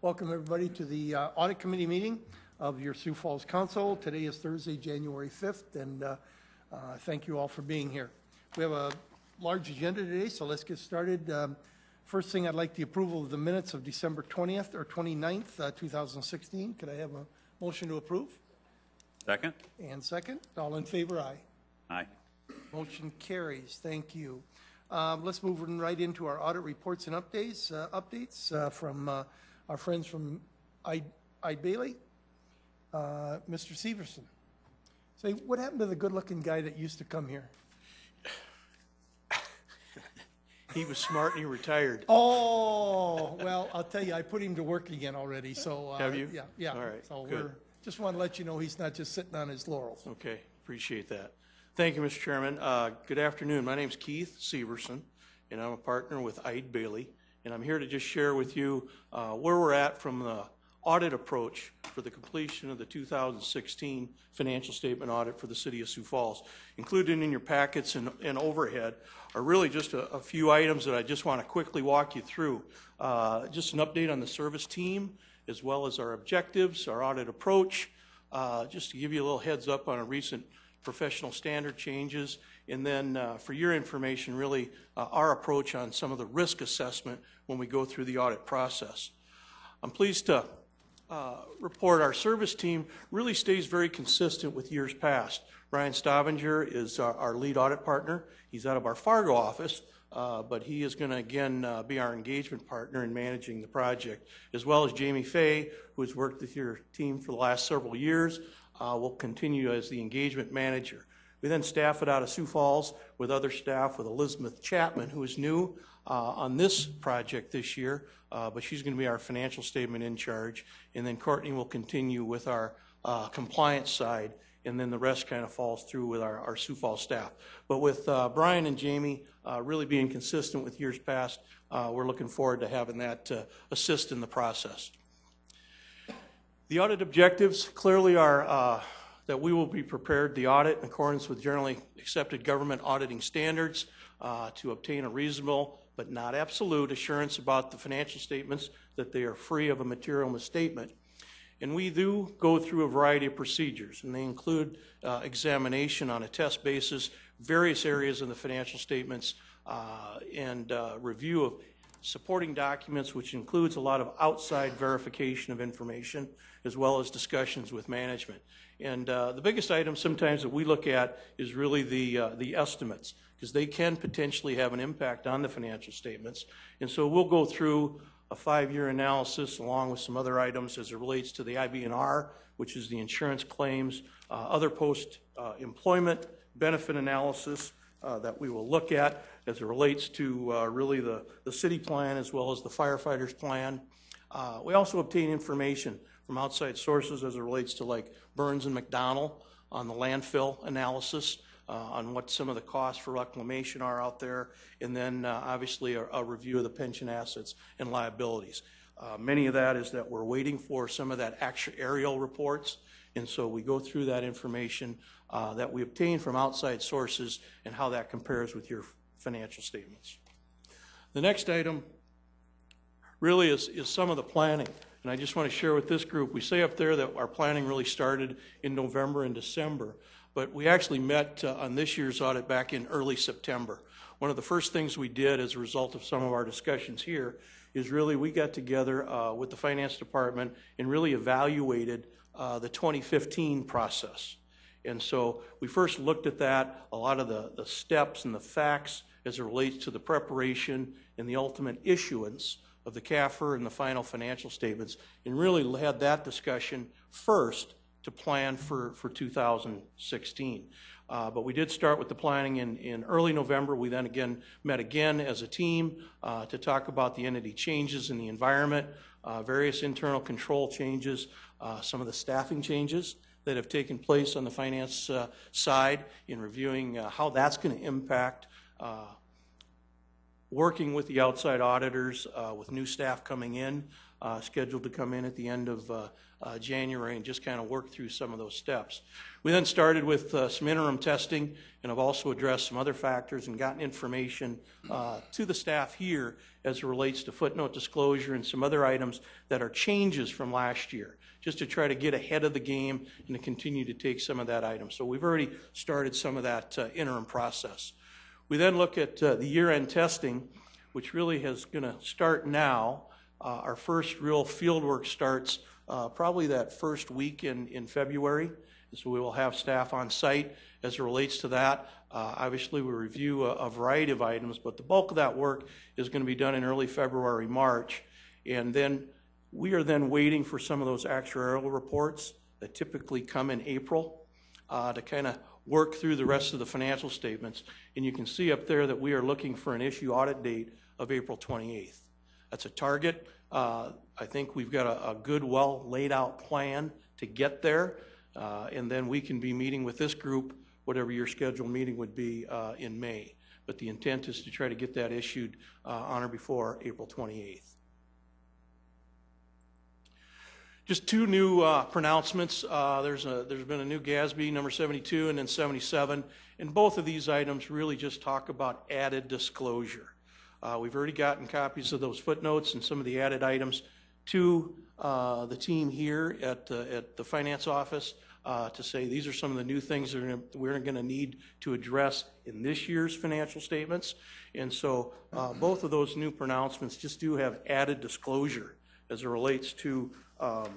Welcome, everybody, to the uh, Audit Committee meeting of your Sioux Falls Council. Today is Thursday, January 5th, and uh, uh, thank you all for being here. We have a large agenda today, so let's get started. Um, First thing, I'd like the approval of the minutes of December 20th or 29th, uh, 2016. Could I have a motion to approve? Second? And second, all in favor, aye. Aye. Motion carries. Thank you. Um, Let's move right into our audit reports and updates, uh, updates uh, from uh, our friends from I I Bailey. Uh, Mr. Severson. Say, what happened to the good-looking guy that used to come here? He was smart and he retired. Oh, well, I'll tell you, I put him to work again already, so. uh, Have you? Yeah, yeah. All right, So good. we're, just want to let you know he's not just sitting on his laurels. Okay, appreciate that. Thank you, Mr. Chairman. Uh, Good afternoon. My name's Keith Severson, and I'm a partner with Eide Bailey. And I'm here to just share with you uh, where we're at from the audit approach for the completion of the 2016 financial statement audit for the city of Sioux Falls. Included in your packets and and overhead are really just a a few items that I just want to quickly walk you through. Uh, Just an update on the service team, as well as our objectives, our audit approach, uh, just to give you a little heads up on a recent professional standard changes, and then uh, for your information, really, uh, our approach on some of the risk assessment when we go through the audit process. I'm pleased to uh, report our service team really stays very consistent with years past. Ryan Stavanger is our, our lead audit partner. He's out of our Fargo office, uh, but he is going to again uh, be our engagement partner in managing the project, as well as Jamie Fay, who has worked with your team for the last several years, uh, will continue as the engagement manager. We then staff it out of Sioux Falls with other staff with Elizabeth Chapman, who is new uh, on this project this year, uh, but she's going to be our financial statement in charge. And then Courtney will continue with our uh, compliance side, and then the rest kind of falls through with our, our Sioux Falls staff. But with uh, Brian and Jamie uh, really being consistent with years past, uh, we're looking forward to having that assist in the process. The audit objectives clearly are that we will be prepared the audit in accordance with generally accepted government auditing standards uh, to obtain a reasonable but not absolute assurance about the financial statements that they are free of a material misstatement. And we do go through a variety of procedures, and they include uh, examination on a test basis, various areas in the financial statements, uh, and uh, review of supporting documents, which includes a lot of outside verification of information, as well as discussions with management. And uh, the biggest item sometimes that we look at is really the, uh, the estimates, because they can potentially have an impact on the financial statements. And so we'll go through a five-year analysis along with some other items as it relates to the IBNR, which is the insurance claims, uh, other post-employment benefit analysis uh, that we will look at as it relates to uh, really the, the city plan as well as the firefighters plan. Uh, We also obtain information from outside sources as it relates to like Burns and McDonnell on the landfill analysis, uh, on what some of the costs for reclamation are out there, and then uh, obviously a, a review of the pension assets and liabilities. Uh, Many of that is that we're waiting for some of that actuarial reports, and so we go through that information uh, that we obtain from outside sources and how that compares with your financial statements. The next item really is, is some of the planning. And I just want to share with this group, we say up there that our planning really started in November and December, but we actually met uh, on this year's audit back in early September. One of the first things we did as a result of some of our discussions here is really we got together uh, with the finance department and really evaluated uh, the 2015 process. And so we first looked at that, a lot of the, the steps and the facts as it relates to the preparation and the ultimate issuance of the CAFR and the final financial statements, and really had that discussion first to plan for, for 2016. Uh, But we did start with the planning in, in early November. We then again met again as a team uh, to talk about the entity changes in the environment, uh, various internal control changes, uh, some of the staffing changes that have taken place on the finance uh, side in reviewing uh, how that's going to impact working with the outside auditors, uh, with new staff coming in, uh, scheduled to come in at the end of uh, uh, January, and just kind of work through some of those steps. We then started with uh, some interim testing, and have also addressed some other factors and gotten information uh, to the staff here as it relates to footnote disclosure and some other items that are changes from last year, just to try to get ahead of the game and to continue to take some of that item. So we've already started some of that interim process. We then look at uh, the year-end testing, which really is going to start now. Uh, Our first real field work starts uh, probably that first week in, in February. So we will have staff on site as it relates to that. Uh, Obviously, we review a, a variety of items, but the bulk of that work is going to be done in early February, March. And then, we are then waiting for some of those actuarial reports that typically come in April uh, to kind of work through the rest of the financial statements. And you can see up there that we are looking for an issue audit date of April 28th. That's a target. Uh, I think we've got a, a good, well laid out plan to get there. Uh, and then we can be meeting with this group, whatever your scheduled meeting would be uh, in May. But the intent is to try to get that issued uh, on or before April 28th. Just two new uh, pronouncements. Uh, There's a, there's been a new GASB, number 72 and then 77. And both of these items really just talk about added disclosure. Uh, We've already gotten copies of those footnotes and some of the added items to uh, the team here at, the- at the finance office uh, to say, these are some of the new things that gonna- we're going to need to address in this year's financial statements. And so uh, both of those new pronouncements just do have added disclosure as it relates to um,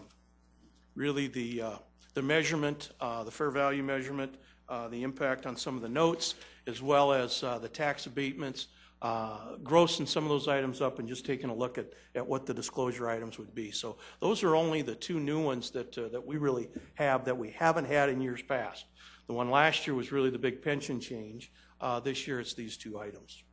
really the, uh, the measurement, uh, the fair value measurement, uh, the impact on some of the notes, as well as uh, the tax abatements, uh, grossing some of those items up and just taking a look at, at what the disclosure items would be. So those are only the two new ones that, uh, that we really have that we haven't had in years past. The one last year was really the big pension change. Uh, This year, it's these two items.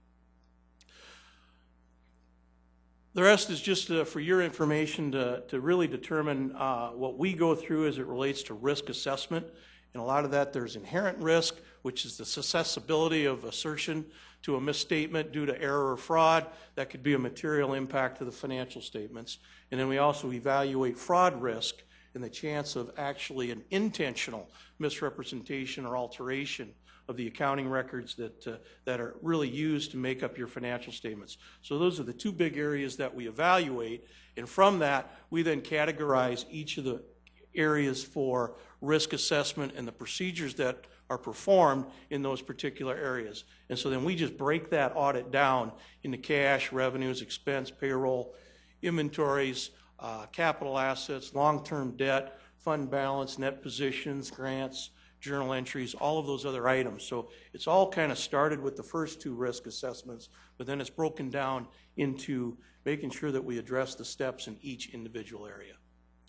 The rest is just uh, for your information to, to really determine uh, what we go through as it relates to risk assessment. And a lot of that, there's inherent risk, which is the susceptibility of assertion to a misstatement due to error or fraud. That could be a material impact to the financial statements. And then we also evaluate fraud risk and the chance of actually an intentional misrepresentation or alteration of the accounting records that, uh, that are really used to make up your financial statements. So those are the two big areas that we evaluate, and from that, we then categorize each of the areas for risk assessment and the procedures that are performed in those particular areas. And so then we just break that audit down into cash, revenues, expense, payroll, inventories, uh, capital assets, long-term debt, fund balance, net positions, grants, journal entries, all of those other items. So it's all kind of started with the first two risk assessments, but then it's broken down into making sure that we address the steps in each individual area.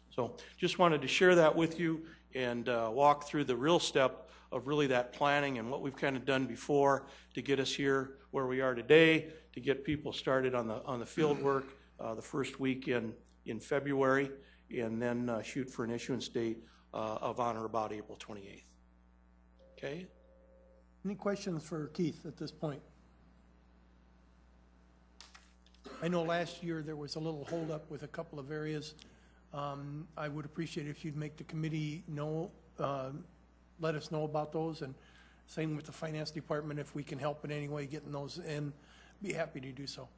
So just wanted to share that with you and uh, walk through the real step of really that planning and what we've kind of done before to get us here where we are today, to get people started on the, on the field work uh, the first week in, in February, and then uh, shoot for an issuance date uh, of on or about April 28th. Okay? Any questions for Keith at this point? I know last year there was a little holdup with a couple of areas. Um, I would appreciate if you'd make the committee know, uh, let us know about those, and same with the finance department, if we can help in any way getting those in, be happy to do so.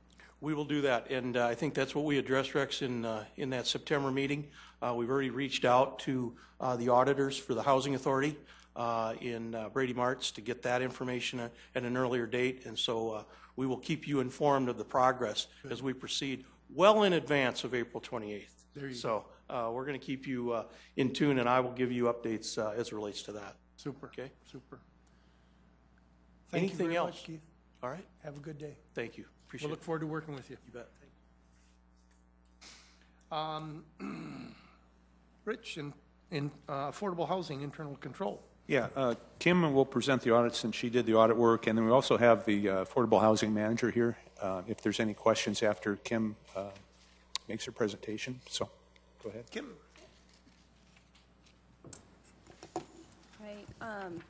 We will do that, and uh, I think that's what we addressed, Rex, in, uh, in that September meeting. Uh, We've already reached out to uh, the auditors for the Housing Authority uh, in uh, Brady Martz to get that information at at an earlier date, and so uh, we will keep you informed of the progress as we proceed, well in advance of April 28th. There you. So uh, we're going to keep you uh, in tune, and I will give you updates uh, as it relates to that. Super. Okay. Super. Thank you Anything very else? much, Keith. All right? Have a good day. Thank you. We'll Appreciate it. look forward to working with you. You bet. Um, Rich, in, in uh, affordable housing, internal control. Yeah, uh, Kim will present the audit since she did the audit work, and then we also have the uh, Affordable Housing Manager here, uh, if there's any questions after Kim uh, makes her presentation, so, go ahead. Kim? Right, um,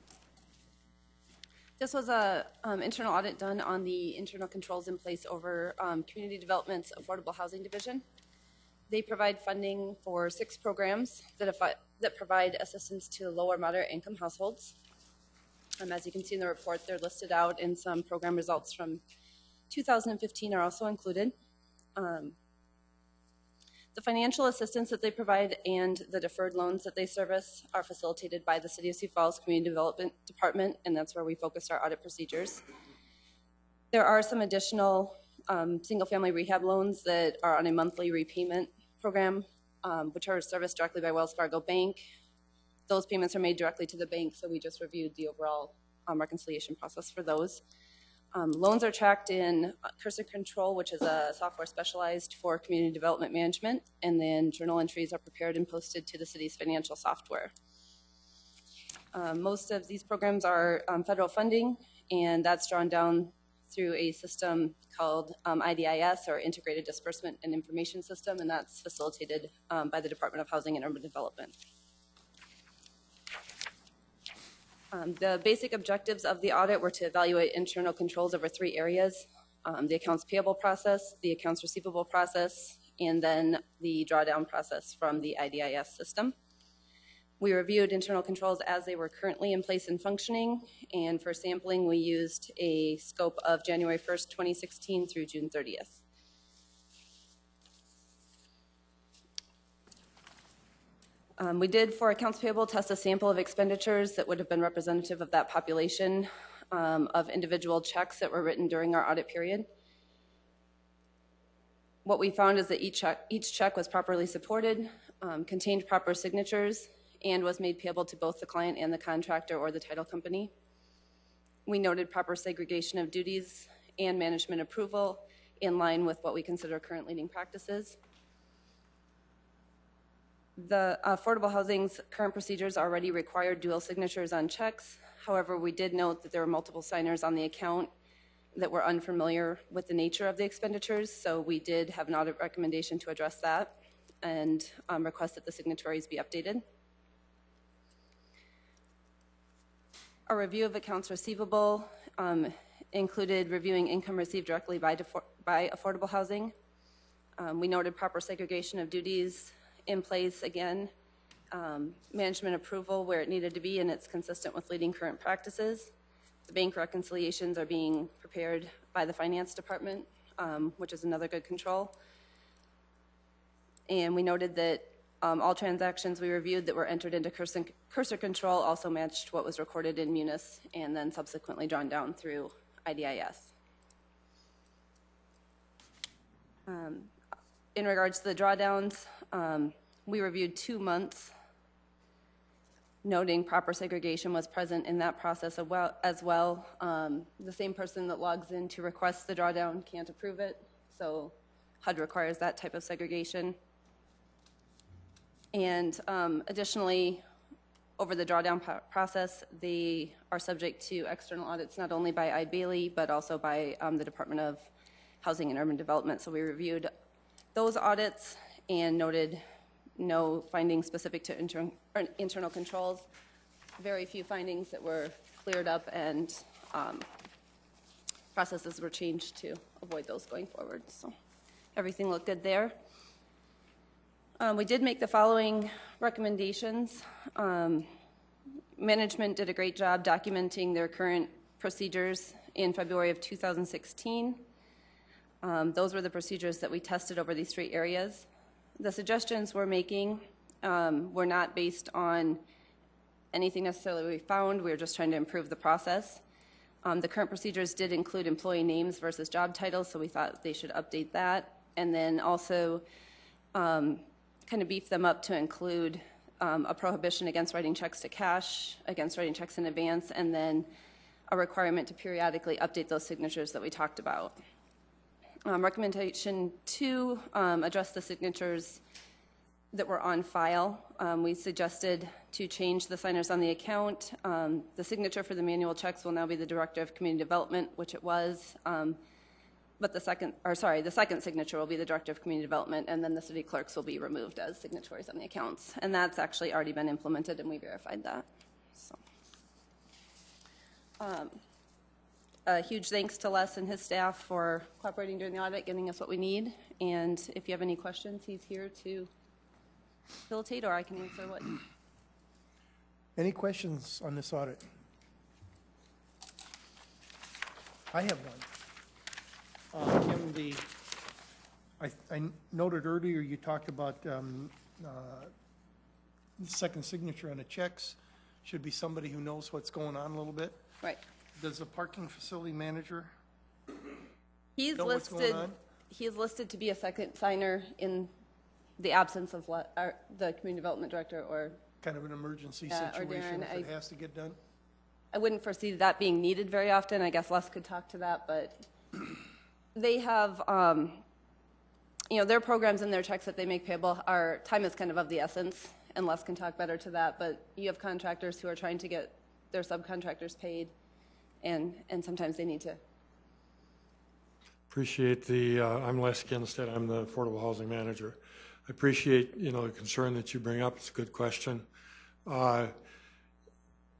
This was a um, internal audit done on the internal controls in place over um, Community Development's Affordable Housing Division. They provide funding for six programs that, affi- that provide assistance to lower moderate income households. Um, As you can see in the report, they're listed out, and some program results from 2015 are also included. Um, The financial assistance that they provide and the deferred loans that they service are facilitated by the City of Sioux Falls Community Development Department, and that's where we focus our audit procedures. There are some additional um, single-family rehab loans that are on a monthly repayment program, um, which are serviced directly by Wells Fargo Bank. Those payments are made directly to the bank, so we just reviewed the overall um, reconciliation process for those. Um, Loans are tracked in Cursor Control, which is a software specialized for community development management, and then journal entries are prepared and posted to the city's financial software. Um, Most of these programs are um, federal funding, and that's drawn down through a system called um, IDIS, or Integrated Disbursement and Information System, and that's facilitated um, by the Department of Housing and Urban Development. Um, The basic objectives of the audit were to evaluate internal controls over three areas, um, the accounts payable process, the accounts receivable process, and then the drawdown process from the IDIS system. We reviewed internal controls as they were currently in place and functioning, and for sampling, we used a scope of January 1st, 2016 through June 30th. Um, We did, for accounts payable, test a sample of expenditures that would have been representative of that population um, of individual checks that were written during our audit period. What we found is that each check, each check was properly supported, um, contained proper signatures, and was made payable to both the client and the contractor or the title company. We noted proper segregation of duties and management approval in line with what we consider current leading practices. The affordable housing's current procedures already require dual signatures on checks. However, we did note that there were multiple signers on the account that were unfamiliar with the nature of the expenditures, so we did have an audit recommendation to address that and um, request that the signatories be updated. A review of accounts receivable um, included reviewing income received directly by, by affordable housing. Um, We noted proper segregation of duties in place again, um, management approval where it needed to be, and it's consistent with leading current practices. The bank reconciliations are being prepared by the finance department, um, which is another good control. And we noted that um, all transactions we reviewed that were entered into cursor, cursor control also matched what was recorded in Munis and then subsequently drawn down through IDIS. Um, In regards to the drawdowns, um, we reviewed two months, noting proper segregation was present in that process as well-. Um, The same person that logs in to request the drawdown can't approve it, so HUD requires that type of segregation. And um, additionally, over the drawdown process, they are subject to external audits not only by Eide Bailey, but also by um, the Department of Housing and Urban Development. So we reviewed those audits and noted no findings specific to inter- internal controls, very few findings that were cleared up, and um, processes were changed to avoid those going forward. So everything looked good there. Um, We did make the following recommendations. Um, Management did a great job documenting their current procedures in February of 2016. Um, Those were the procedures that we tested over these three areas. The suggestions we're making um, were not based on anything necessarily we found, we were just trying to improve the process. Um, The current procedures did include employee names versus job titles, so we thought they should update that. And then also kind of beef them up to include um, a prohibition against writing checks to cash, against writing checks in advance, and then a requirement to periodically update those signatures that we talked about. Um, Recommendation two, um, address the signatures that were on file. Um, We suggested to change the signers on the account. Um, The signature for the manual checks will now be the Director of Community Development, which it was. But the second, or sorry, the second signature will be the Director of Community Development, and then the city clerks will be removed as signatories on the accounts. And that's actually already been implemented, and we verified that, so. Um, a huge thanks to Les and his staff for cooperating during the audit, getting us what we need. And if you have any questions, he's here to facilitate, or I can answer what. Any questions on this audit? I have one. Uh, Kim, the, I, I noted earlier you talked about, um, uh, second signature on the checks. Should be somebody who knows what's going on a little bit. Right. Does the parking facility manager, He's Know what's going listed, on? he is listed to be a second signer in the absence of le- our- the community development director, or kind of an emergency Yeah, or situation Darren, if it I- has to get done? I wouldn't foresee that being needed very often. I guess Les could talk to that, but they have, um, you know, their programs and their checks that they make payable, are, time is kind of of the essence, and Les can talk better to that, but you have contractors who are trying to get their subcontractors paid, and, and sometimes they need to Appreciate the, uh, I'm Les Kinstead, I'm the Affordable Housing Manager. I appreciate, you know, the concern that you bring up, it's a good question. Uh,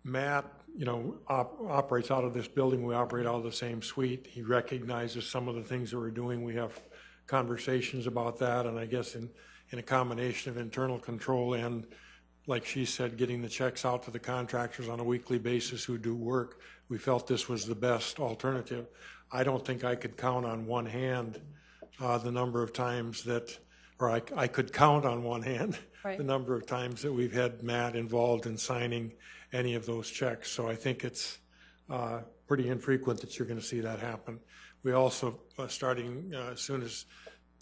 Matt, you know, op- operates out of this building, we operate out of the same suite. He recognizes some of the things that we're doing, we have conversations about that, and I guess in, in a combination of internal control and, like she said, getting the checks out to the contractors on a weekly basis who do work, we felt this was the best alternative. I don't think I could count on one hand uh, the number of times that, or I, I could count on one hand Right. the number of times that we've had Matt involved in signing any of those checks. So I think it's uh, pretty infrequent that you're going to see that happen. We also, uh, starting uh, as soon as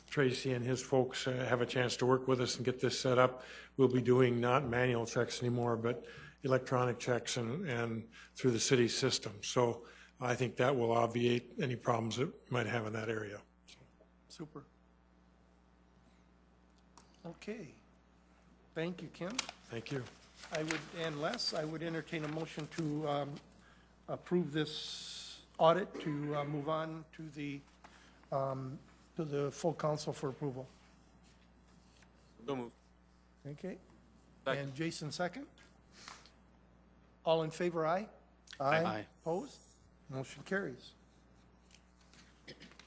Tracy and his folks uh, have a chance to work with us and get this set up, we'll be doing not manual checks anymore, but electronic checks and, and through the city system. So I think that will obviate any problems that you might have in that area. Super. Okay. Thank you, Kim. Thank you. I would, and Les, I would entertain a motion to um, approve this audit to uh, move on to the, um, to the full council for approval. So moved. Okay? Second. And Jason, second? All in favor, aye? Aye. Opposed? Motion carries.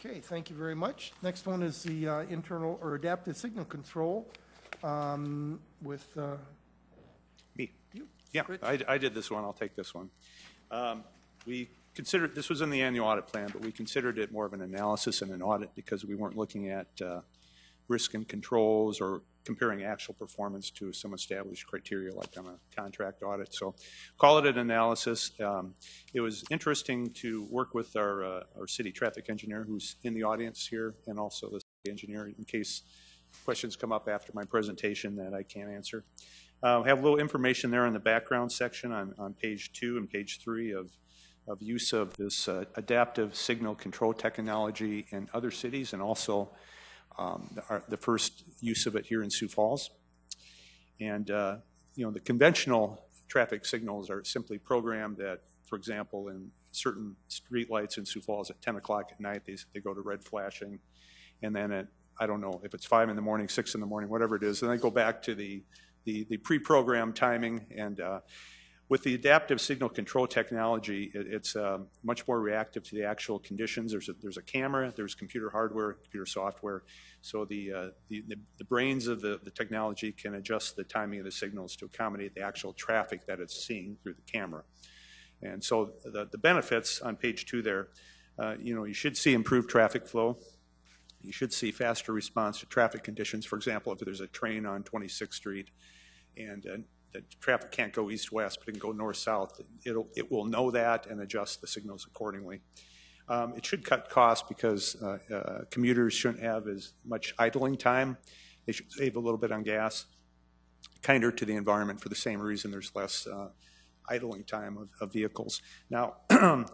Okay, thank you very much. Next one is the uh, internal or adaptive signal control um, with, uh, Me? You. Yeah, I, I did this one, I'll take this one. Um, We considered, this was in the annual audit plan, but we considered it more of an analysis and an audit because we weren't looking at uh, risk and controls or comparing actual performance to some established criteria like on a contract audit. So call it an analysis. Um, It was interesting to work with our, uh, our city traffic engineer who's in the audience here and also the city engineer in case questions come up after my presentation that I can't answer. Uh, have a little information there in the background section on, on page two and page three of, of use of this uh, adaptive signal control technology in other cities and also um, the- our, the first use of it here in Sioux Falls. And, uh, you know, the conventional traffic signals are simply programmed that, for example, in certain streetlights in Sioux Falls at 10 o'clock at night, they, they go to red flashing. And then at, I don't know, if it's five in the morning, six in the morning, whatever it is, and they go back to the, the, the pre-programmed timing. And uh, with the adaptive signal control technology, it, it's um, much more reactive to the actual conditions. There's a, there's a camera, there's computer hardware, computer software. So the, uh, the, the, the brains of the, the technology can adjust the timing of the signals to accommodate the actual traffic that it's seeing through the camera. And so the, the benefits on page two there, uh, you know, you should see improved traffic flow. You should see faster response to traffic conditions. For example, if there's a train on 26th Street and uh, the traffic can't go east-west, but it can go north-south, it'll, it will know that and adjust the signals accordingly. Um, It should cut costs because uh, uh, commuters shouldn't have as much idling time. They should save a little bit on gas. Kinder to the environment for the same reason there's less uh, idling time of, of vehicles. Now,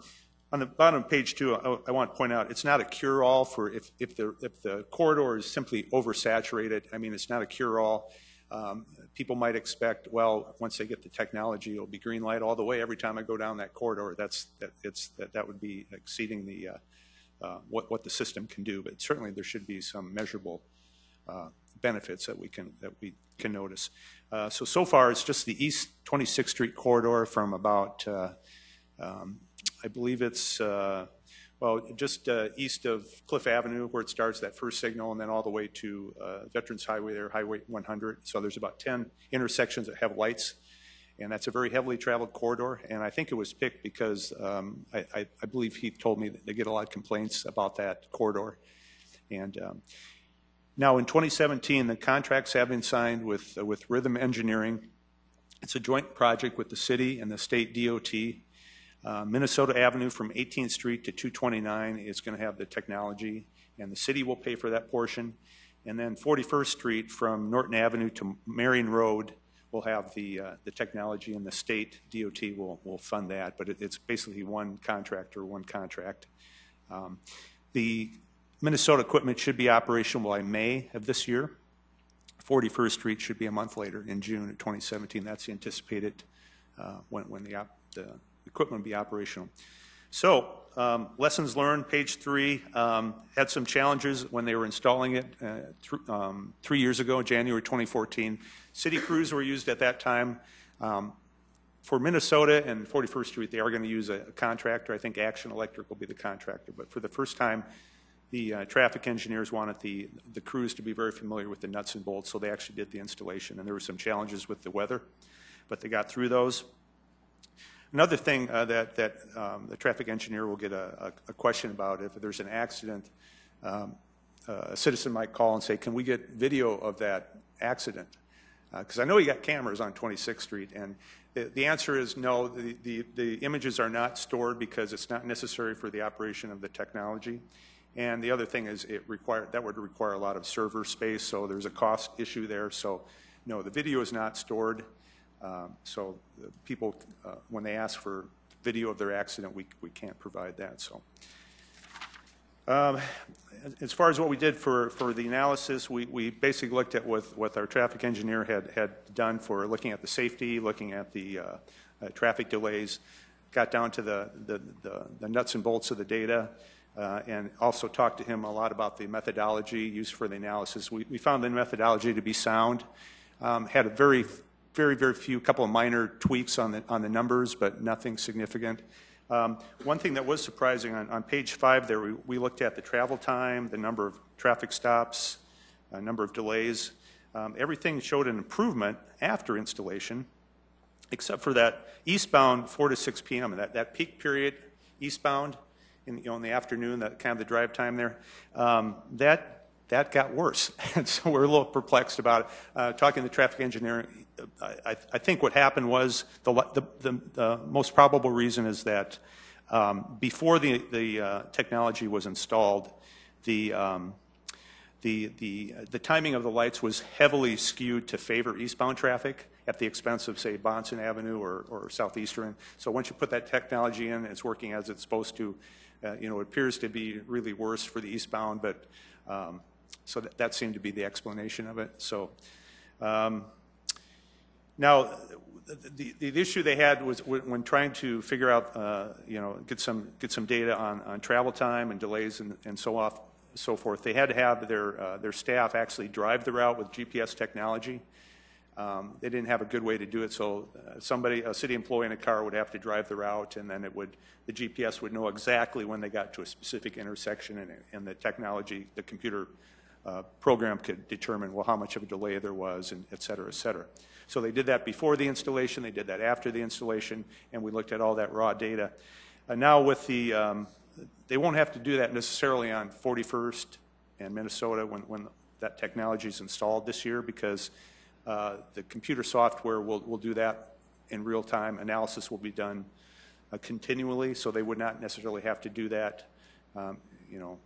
on the bottom of page two, I, I want to point out, it's not a cure-all for if, if the, if the corridor is simply oversaturated. I mean, it's not a cure-all. Um, people might expect, well, once they get the technology, it'll be green light all the way every time I go down that corridor. That's, that, it's, that, that would be exceeding the, uh, uh, what, what the system can do. But certainly there should be some measurable uh, benefits that we can, that we can notice. Uh, So, so far, it's just the East 26th Street corridor from about uh, um, I believe it's, uh, well, just uh, east of Cliff Avenue where it starts, that first signal, and then all the way to uh, Veterans Highway there, Highway 100. So there's about 10 intersections that have lights, and that's a very heavily traveled corridor. And I think it was picked because um, I, I, I believe he told me that they get a lot of complaints about that corridor. And um, now in 2017, the contracts have been signed with, with Rhythm Engineering. It's a joint project with the city and the state DOT. Uh, Minnesota Avenue from 18th Street to 229 is going to have the technology, and the city will pay for that portion. And then 41st Street from Norton Avenue to Marion Road will have the, uh, the technology, and the state DOT will, will fund that. But it, it's basically one contractor, one contract. Um, the Minnesota equipment should be operational by May of this year. 41st Street should be a month later, in June of 2017. That's the anticipated uh, when, when the, the equipment be operational. So, um, lessons learned, page three, um, had some challenges when they were installing it uh, thr- um, three years ago, January 2014. City crews were used at that time. Um, for Minnesota and 41st Street, they are going to use a a contractor. I think Action Electric will be the contractor. But for the first time, the uh, traffic engineers wanted the, the crews to be very familiar with the nuts and bolts, so they actually did the installation. And there were some challenges with the weather, but they got through those. Another thing uh, that, that um, the traffic engineer will get a, a, a question about if there's an accident, um, uh, a citizen might call and say, can we get video of that accident? Because I know you got cameras on 26th Street, and the, the answer is no, the, the, the images are not stored because it's not necessary for the operation of the technology. And the other thing is it require, that would require a lot of server space, so there's a cost issue there. So no, the video is not stored. Um, So the people, uh, when they ask for video of their accident, we, we can't provide that, so. Um, As far as what we did for, for the analysis, we, we basically looked at what, what our traffic engineer had, had done for looking at the safety, looking at the uh, uh, traffic delays, got down to the, the, the- the nuts and bolts of the data, uh, and also talked to him a lot about the methodology used for the analysis. We, we found the methodology to be sound, um, had a very, very, very few, a couple of minor tweaks on the, on the numbers, but nothing significant. Um, One thing that was surprising, on, on page five there, we, we looked at the travel time, the number of traffic stops, uh, number of delays. Um, Everything showed an improvement after installation, except for that eastbound 4 to 6 p.m., that, that peak period eastbound in, you know, in the afternoon, that kind of the drive time there, um, that, that got worse. And so we're a little perplexed about it. Uh, talking to the traffic engineer, I, I think what happened was the, the, the, the most probable reason is that um, before the, the uh, technology was installed, the, um, the, the, the timing of the lights was heavily skewed to favor eastbound traffic at the expense of, say, Bahnson Avenue or, or Southeastern. So once you put that technology in, it's working as it's supposed to. Uh, you know, it appears to be really worse for the eastbound, but um, so that, that seemed to be the explanation of it. So um, now, the, the, the issue they had was when trying to figure out, uh, you know, get some, get some data on, on travel time and delays and, and so off, so forth, they had to have their, uh, their staff actually drive the route with GPS technology. Um, They didn't have a good way to do it, so uh, somebody, a city employee in a car would have to drive the route, and then it would, the GPS would know exactly when they got to a specific intersection, and, and the technology, the computer uh, program could determine, well, how much of a delay there was, and et cetera, et cetera. So they did that before the installation, they did that after the installation, and we looked at all that raw data. Uh, Now with the, um, they won't have to do that necessarily on 41st and Minnesota when, when that technology is installed this year, because uh, the computer software will, will do that in real time. Analysis will be done uh, continually, so they would not necessarily have to do that, um, you know,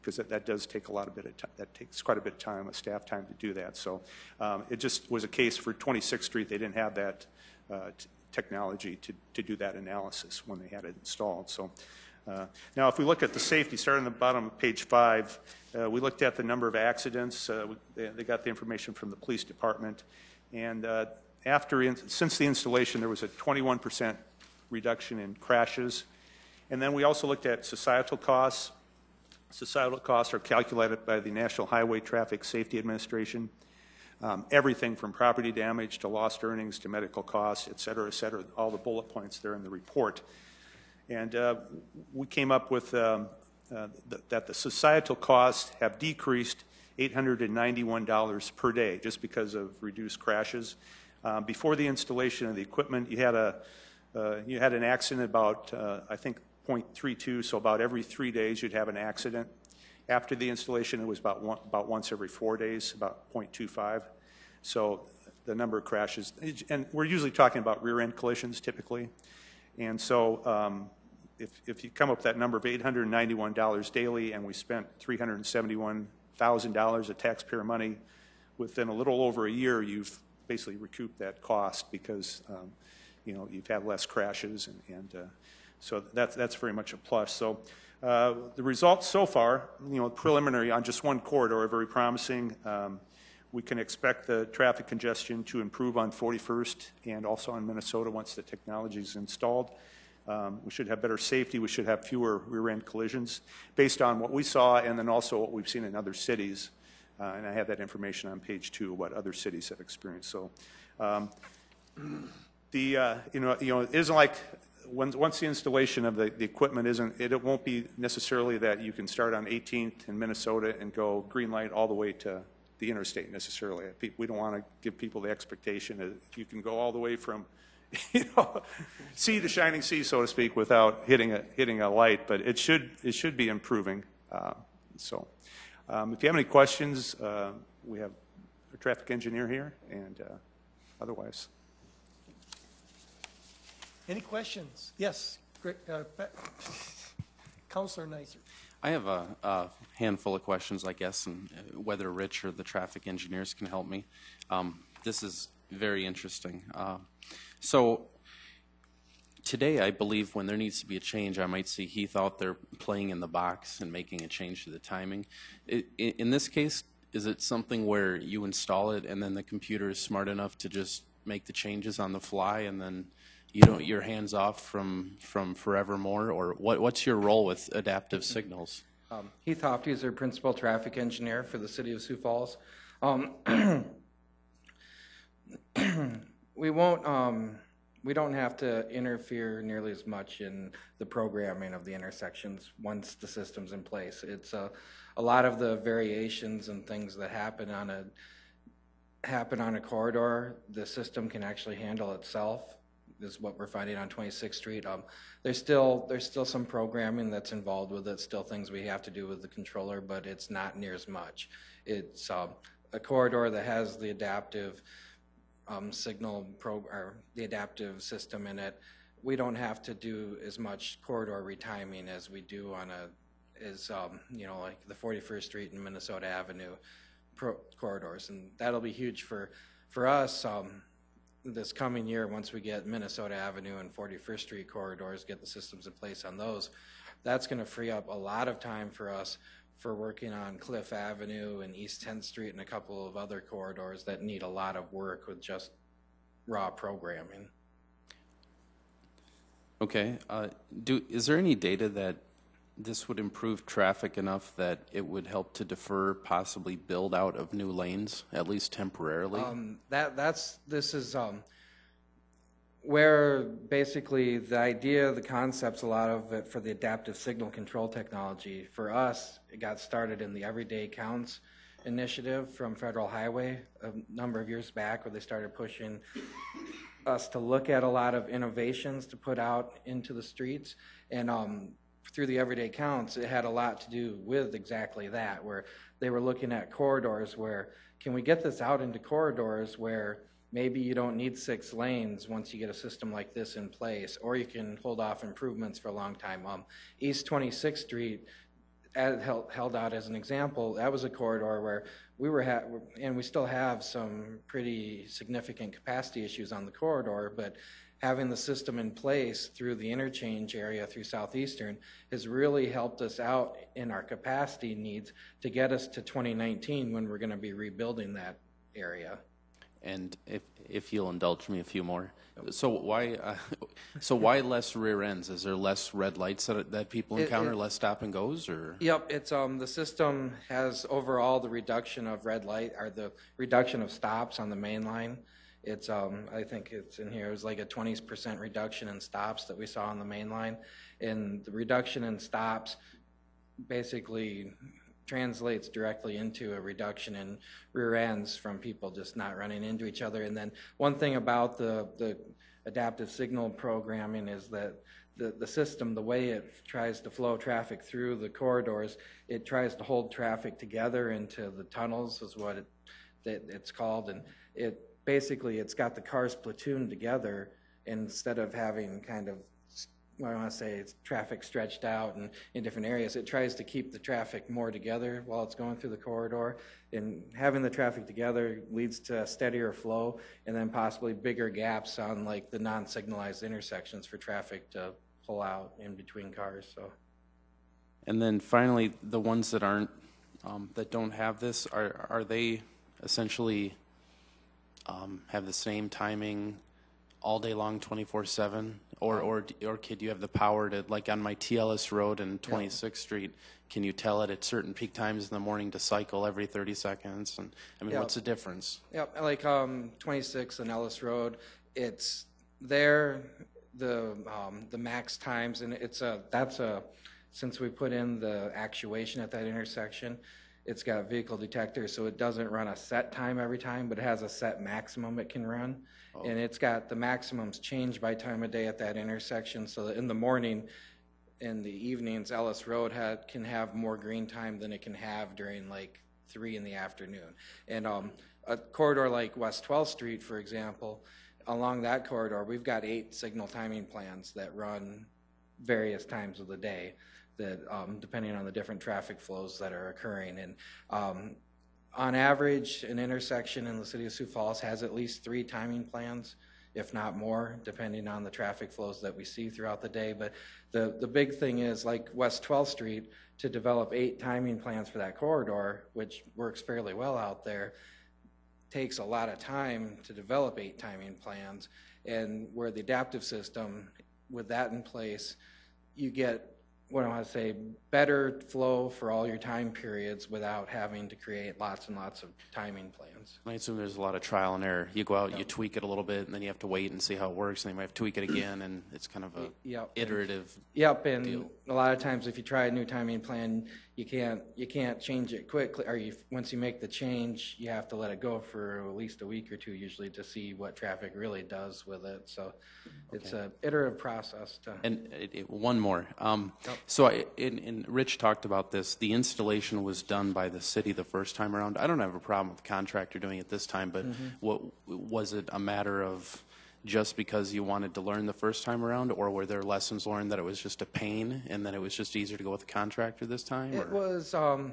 because that, that does take a lot of bit of time. That takes quite a bit of time, staff time to do that. So um, it just was a case for 26th Street. They didn't have that uh, technology to, to do that analysis when they had it installed. So uh, now, if we look at the safety, starting at the bottom of page five, uh, we looked at the number of accidents. Uh, They they got the information from the police department. And uh, after, in- since the installation, there was a 21% reduction in crashes. And then we also looked at societal costs. Societal costs are calculated by the National Highway Traffic Safety Administration. Um, Everything from property damage to lost earnings to medical costs, et cetera, et cetera, all the bullet points there in the report. And uh, we came up with um, uh, th- that the societal costs have decreased $891 per day just because of reduced crashes. Uh, Before the installation of the equipment, you had a, uh, you had an accident about, uh, I think, .32, so about every three days you'd have an accident. After the installation, it was about one, about once every four days, about .25. So the number of crashes, and we're usually talking about rear-end collisions typically. And so um, if, if you come up with that number of $891 daily, and we spent $371,000 of taxpayer money, within a little over a year, you've basically recouped that cost because, um, you know, you've had less crashes, and, and uh, so that's, that's very much a plus. So uh, the results so far, you know, preliminary on just one corridor are very promising. Um, we can expect the traffic congestion to improve on 41st and also on Minnesota once the technology is installed. Um, We should have better safety, we should have fewer rear-end collisions, based on what we saw and then also what we've seen in other cities. Uh, And I have that information on page two, what other cities have experienced. So um, the, uh, you know, you know, it isn't like, once, once the installation of the, the equipment isn't, it it won't be necessarily that you can start on 18th in Minnesota and go green light all the way to the interstate necessarily. We don't want to give people the expectation that you can go all the way from, you know, sea to shining sea, so to speak, without hitting a, hitting a light, but it should, it should be improving. Uh, So, um, if you have any questions, uh, we have a traffic engineer here, and uh, otherwise. Any questions? Yes, great, uh. I have a, a handful of questions, I guess, and uh, whether Rich or the traffic engineers can help me. Um, this is very interesting. Uh, so today, I believe when there needs to be a change, I might see Heath out there playing in the box and making a change to the timing. In this case, is it something where you install it and then the computer is smart enough to just make the changes on the fly and then you don't hands off from from forevermore or what what's your role with adaptive signals Um, Heath Hoftiezer is our principal traffic engineer for the city of Sioux Falls. Um, we won't, um, we don't have to interfere nearly as much in the programming of the intersections once the system's in place. It's a, a lot of the variations and things that happen on a happen on a corridor, the system can actually handle itself, is what we're finding on 26th Street. Um, there's still, there's still some programming that's involved with it, still things we have to do with the controller, but it's not near as much. It's, um, a corridor that has the adaptive, um, signal pro, or the adaptive system in it. We don't have to do as much corridor retiming as we do on a, is, um, you know, like the 41st Street and Minnesota Avenue pro- corridors, and that'll be huge for, for us, um, this coming year, once we get Minnesota Avenue and 41st Street corridors, get the systems in place on those, that's gonna free up a lot of time for us for working on Cliff Avenue and East 10th Street and a couple of other corridors that need a lot of work with just raw programming. okay uh, do is there any data that this would improve traffic enough that it would help to defer possibly build out of new lanes at least temporarily Um, that that's this is um, where basically the idea, the concepts, a lot of it for the adaptive signal control technology. For us, it got started in the Everyday Counts initiative from Federal Highway a number of years back, where they started pushing us to look at a lot of innovations to put out into the streets. And um, through the everyday counts, it had a lot to do with exactly that, where they were looking at corridors where can we get this out into corridors where maybe you don't need six lanes once you get a system like this in place, or you can hold off improvements for a long time. Um, East 26th Street held, held out as an example, that was a corridor where we were, ha- and we still have some pretty significant capacity issues on the corridor, but having the system in place through the interchange area through Southeastern has really helped us out in our capacity needs to get us to 2019 when we're going to be rebuilding that area. and if if you'll indulge me a few more. So why uh, so why less rear ends? Is there less red lights that, that people It- encounter it- less stop and goes or? Yep, it's, um, the system has overall the reduction of red light, or the reduction of stops on the main line It's, um, I think it's in here, it was like a twenty percent reduction in stops that we saw on the main line. And the reduction in stops basically translates directly into a reduction in rear ends from people just not running into each other. And then one thing about the, the adaptive signal programming is that the, the system, the way it tries to flow traffic through the corridors, it tries to hold traffic together into the tunnels is what it, that it's called. And it, basically, it's got the cars platooned together instead of having kind of I want to say, it's traffic stretched out and in different areas. It tries to keep the traffic more together while it's going through the corridor. And having the traffic together leads to a steadier flow and then possibly bigger gaps on like the non-signalized intersections for traffic to pull out in between cars, so. And then finally, the ones that aren't, um, that don't have this, are, are they essentially, um, have the same timing all day long, twenty-four seven? Or, or, or could you have the power to, like on my Ellis Road and Twenty-Sixth Street, can you tell it at certain peak times in the morning to cycle every thirty seconds? And, I mean, Yeah. what's the difference? Yep, like um, 26 and Ellis Road, it's there, the, um, the max times, and it's a, that's a, since we put in the actuation at that intersection, it's got vehicle detectors, so it doesn't run a set time every time, but it has a set maximum it can run. And it's got, the maximums changed by time of day at that intersection, so that in the morning, in the evenings, Ellis Road had, can have more green time than it can have during like three in the afternoon. And um, a corridor like West 12th Street, for example, along that corridor, we've got eight signal timing plans that run various times of the day that, um, depending on the different traffic flows that are occurring. And um, on average, an intersection in the city of Sioux Falls has at least three timing plans, if not more, depending on the traffic flows that we see throughout the day. But the, the big thing is, like West 12th Street, to develop eight timing plans for that corridor, which works fairly well out there, takes a lot of time to develop eight timing plans. And where the adaptive system, with that in place, you get, what I want to say, better flow for all your time periods without having to create lots and lots of timing plans. I assume there's a lot of trial and error. You go out, you tweak it a little bit, and then you have to wait and see how it works, and then you might have to tweak it again, and it's kind of a Yep. iterative. Yep, and a lot of times if you try a new timing plan, you can't, you can't change it quickly, or you, once you make the change, you have to let it go for at least a week or two usually to see what traffic really does with it, so it's a iterative process to. And it, it, one more. Um, So I, and, and Rich talked about this. The installation was done by the city the first time around. I don't have a problem with the contractor doing it this time, but what, was it a matter of just because you wanted to learn the first time around, or were there lessons learned that it was just a pain and that it was just easier to go with the contractor this time? It or- was um,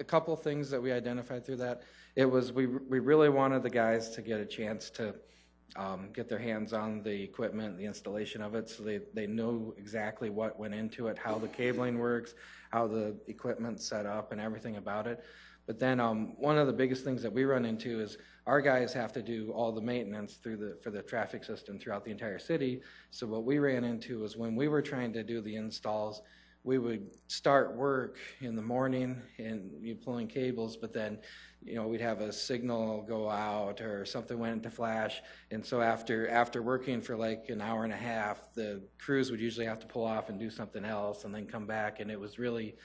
a couple things that we identified through that. It was, we, we really wanted the guys to get a chance to um, get their hands on the equipment, the installation of it, so they, they know exactly what went into it, how the cabling works, how the equipment's set up and everything about it. But then um, one of the biggest things that we run into is our guys have to do all the maintenance through the, for the traffic system throughout the entire city. So what we ran into was when we were trying to do the installs, we would start work in the morning and you pulling cables, but then, you know, we'd have a signal go out or something went into flash. And so after, after working for like an hour and a half, the crews would usually have to pull off and do something else and then come back. And it was really,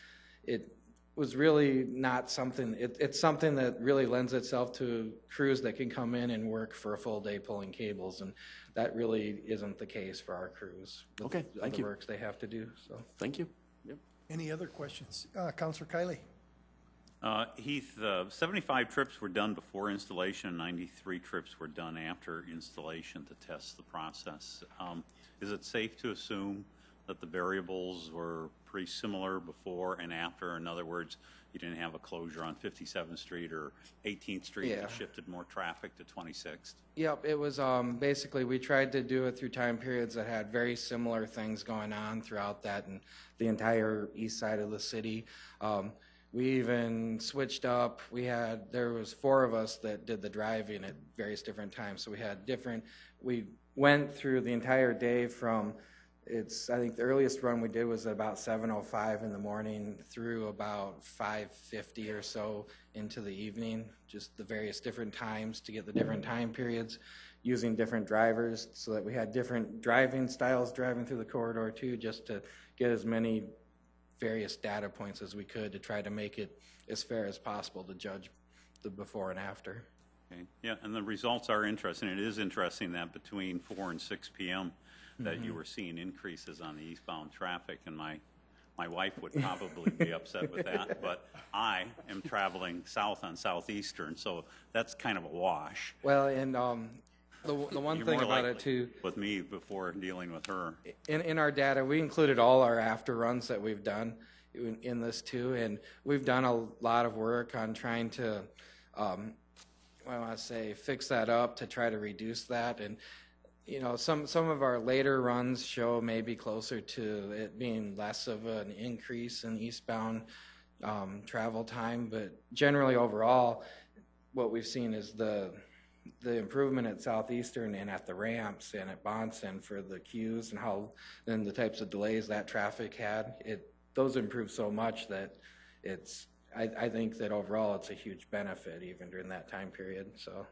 it was really not something, it, it's something that really lends itself to crews that can come in and work for a full day pulling cables. And that really isn't the case for our crews. with Okay, thank other you. works they have to do, so. Thank you. Yep. Any other questions? Uh, Counselor Kiley? Uh, Heath, uh, 75 trips were done before installation, and 93 trips were done after installation to test the process. Um, Is it safe to assume that the variables were pretty similar before and after? In other words, you didn't have a closure on 57th Street or 18th Street Yeah. that shifted more traffic to 26th? Yep, it was, um, basically, we tried to do it through time periods that had very similar things going on throughout that and the entire east side of the city. Um, we even switched up, we had, there was four of us that did the driving at various different times, so we had different, we went through the entire day from it's, I think the earliest run we did was about seven oh five in the morning through about five fifty or so into the evening, just the various different times to get the different time periods, using different drivers so that we had different driving styles driving through the corridor too, just to get as many various data points as we could to try to make it as fair as possible to judge the before and after. Okay, yeah, and the results are interesting. It is interesting that between four and six PM that you were seeing increases on the eastbound traffic, and my, my wife would probably be upset with that, but I am traveling south on Southeastern, so that's kind of a wash. Well, and um, the, the one You're thing more about it likely too, With me before dealing with her. in, in our data, we included all our after runs that we've done in, in this too, and we've done a lot of work on trying to, um, I want to say, fix that up to try to reduce that. And you know, some some of our later runs show maybe closer to it being less of an increase in eastbound um, travel time, but generally overall, what we've seen is the the improvement at Southeastern and at the ramps and at Bahnson for the queues and how then the types of delays that traffic had, it those improved so much that it's I, I think that overall it's a huge benefit even during that time period. So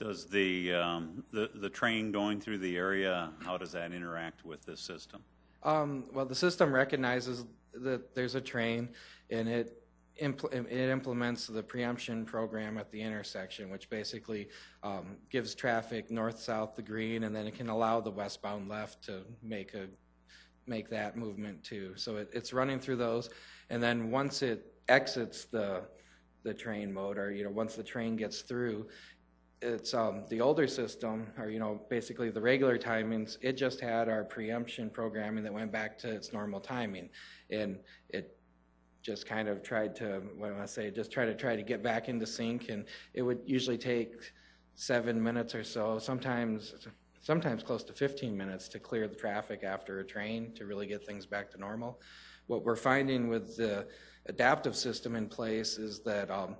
Does the, um, the, the train going through the area, how does that interact with this system? um, well the system recognizes that there's a train and it impl- it implements the preemption program at the intersection, which basically um, gives traffic north-south the green, and then it can allow the westbound left to make a make that movement too. So it, it's running through those, and then once it exits the the train mode, or you know, once the train gets through, it's um, the older system, or you know, basically the regular timings. It just had our preemption programming that went back to its normal timing, and it just kind of tried to what do I say? Just try to try to get back into sync, and it would usually take seven minutes or so, sometimes sometimes close to 15 minutes to clear the traffic after a train to really get things back to normal. What we're finding with the adaptive system in place is that um,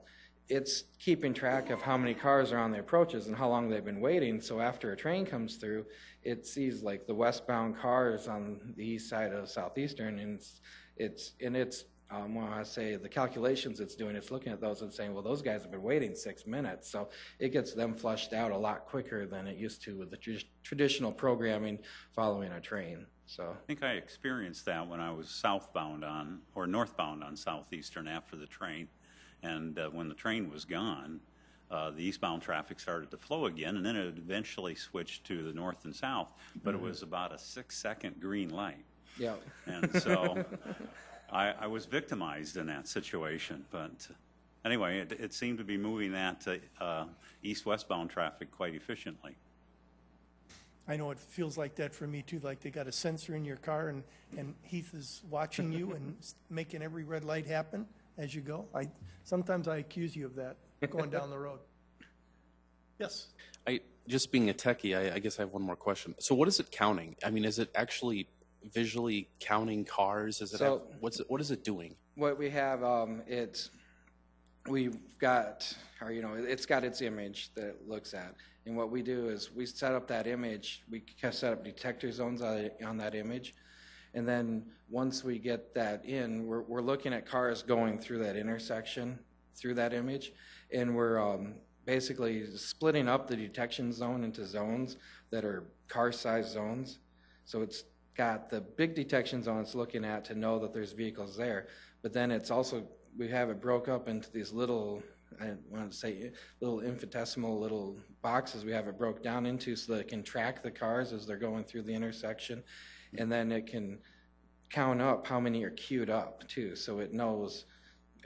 it's keeping track of how many cars are on the approaches and how long they've been waiting. So after a train comes through, it sees like the westbound cars on the east side of Southeastern, and it's it's and it's um, when I say the calculations it's doing, it's looking at those and saying, well, those guys have been waiting six minutes. So it gets them flushed out a lot quicker than it used to with the tr- traditional programming following a train. So I think I experienced that when I was southbound on, or northbound on Southeastern after the train. And uh, when the train was gone, uh, the eastbound traffic started to flow again, and then it eventually switched to the north and south, but it was about a six-second green light. yeah, And so I, I was victimized in that situation. But anyway, it, it seemed to be moving that uh, east-westbound traffic quite efficiently. I know it feels like that for me too, like they got a sensor in your car and, and Heath is watching you and making every red light happen as you go. I, sometimes I accuse you of that, going down the road. Yes, I, just being a techie, I, I guess I have one more question. So what is it counting? I mean, is it actually visually counting cars? Is it, So- what's it, what is it doing? what we have, um, it's we've got, or you know, it's got its image that it looks at, and what we do is we set up that image. We can set up detector zones on, on that image, and then once we get that in, we're we're looking at cars going through that intersection through that image, and we're um, basically splitting up the detection zone into zones that are car-sized zones. So it's got the big detection zone it's looking at to know that there's vehicles there, but then it's also we have it broke up into these little I want to say little infinitesimal little boxes. We have it broke down into so that it can track the cars as they're going through the intersection, and then it can count up how many are queued up too, so it knows,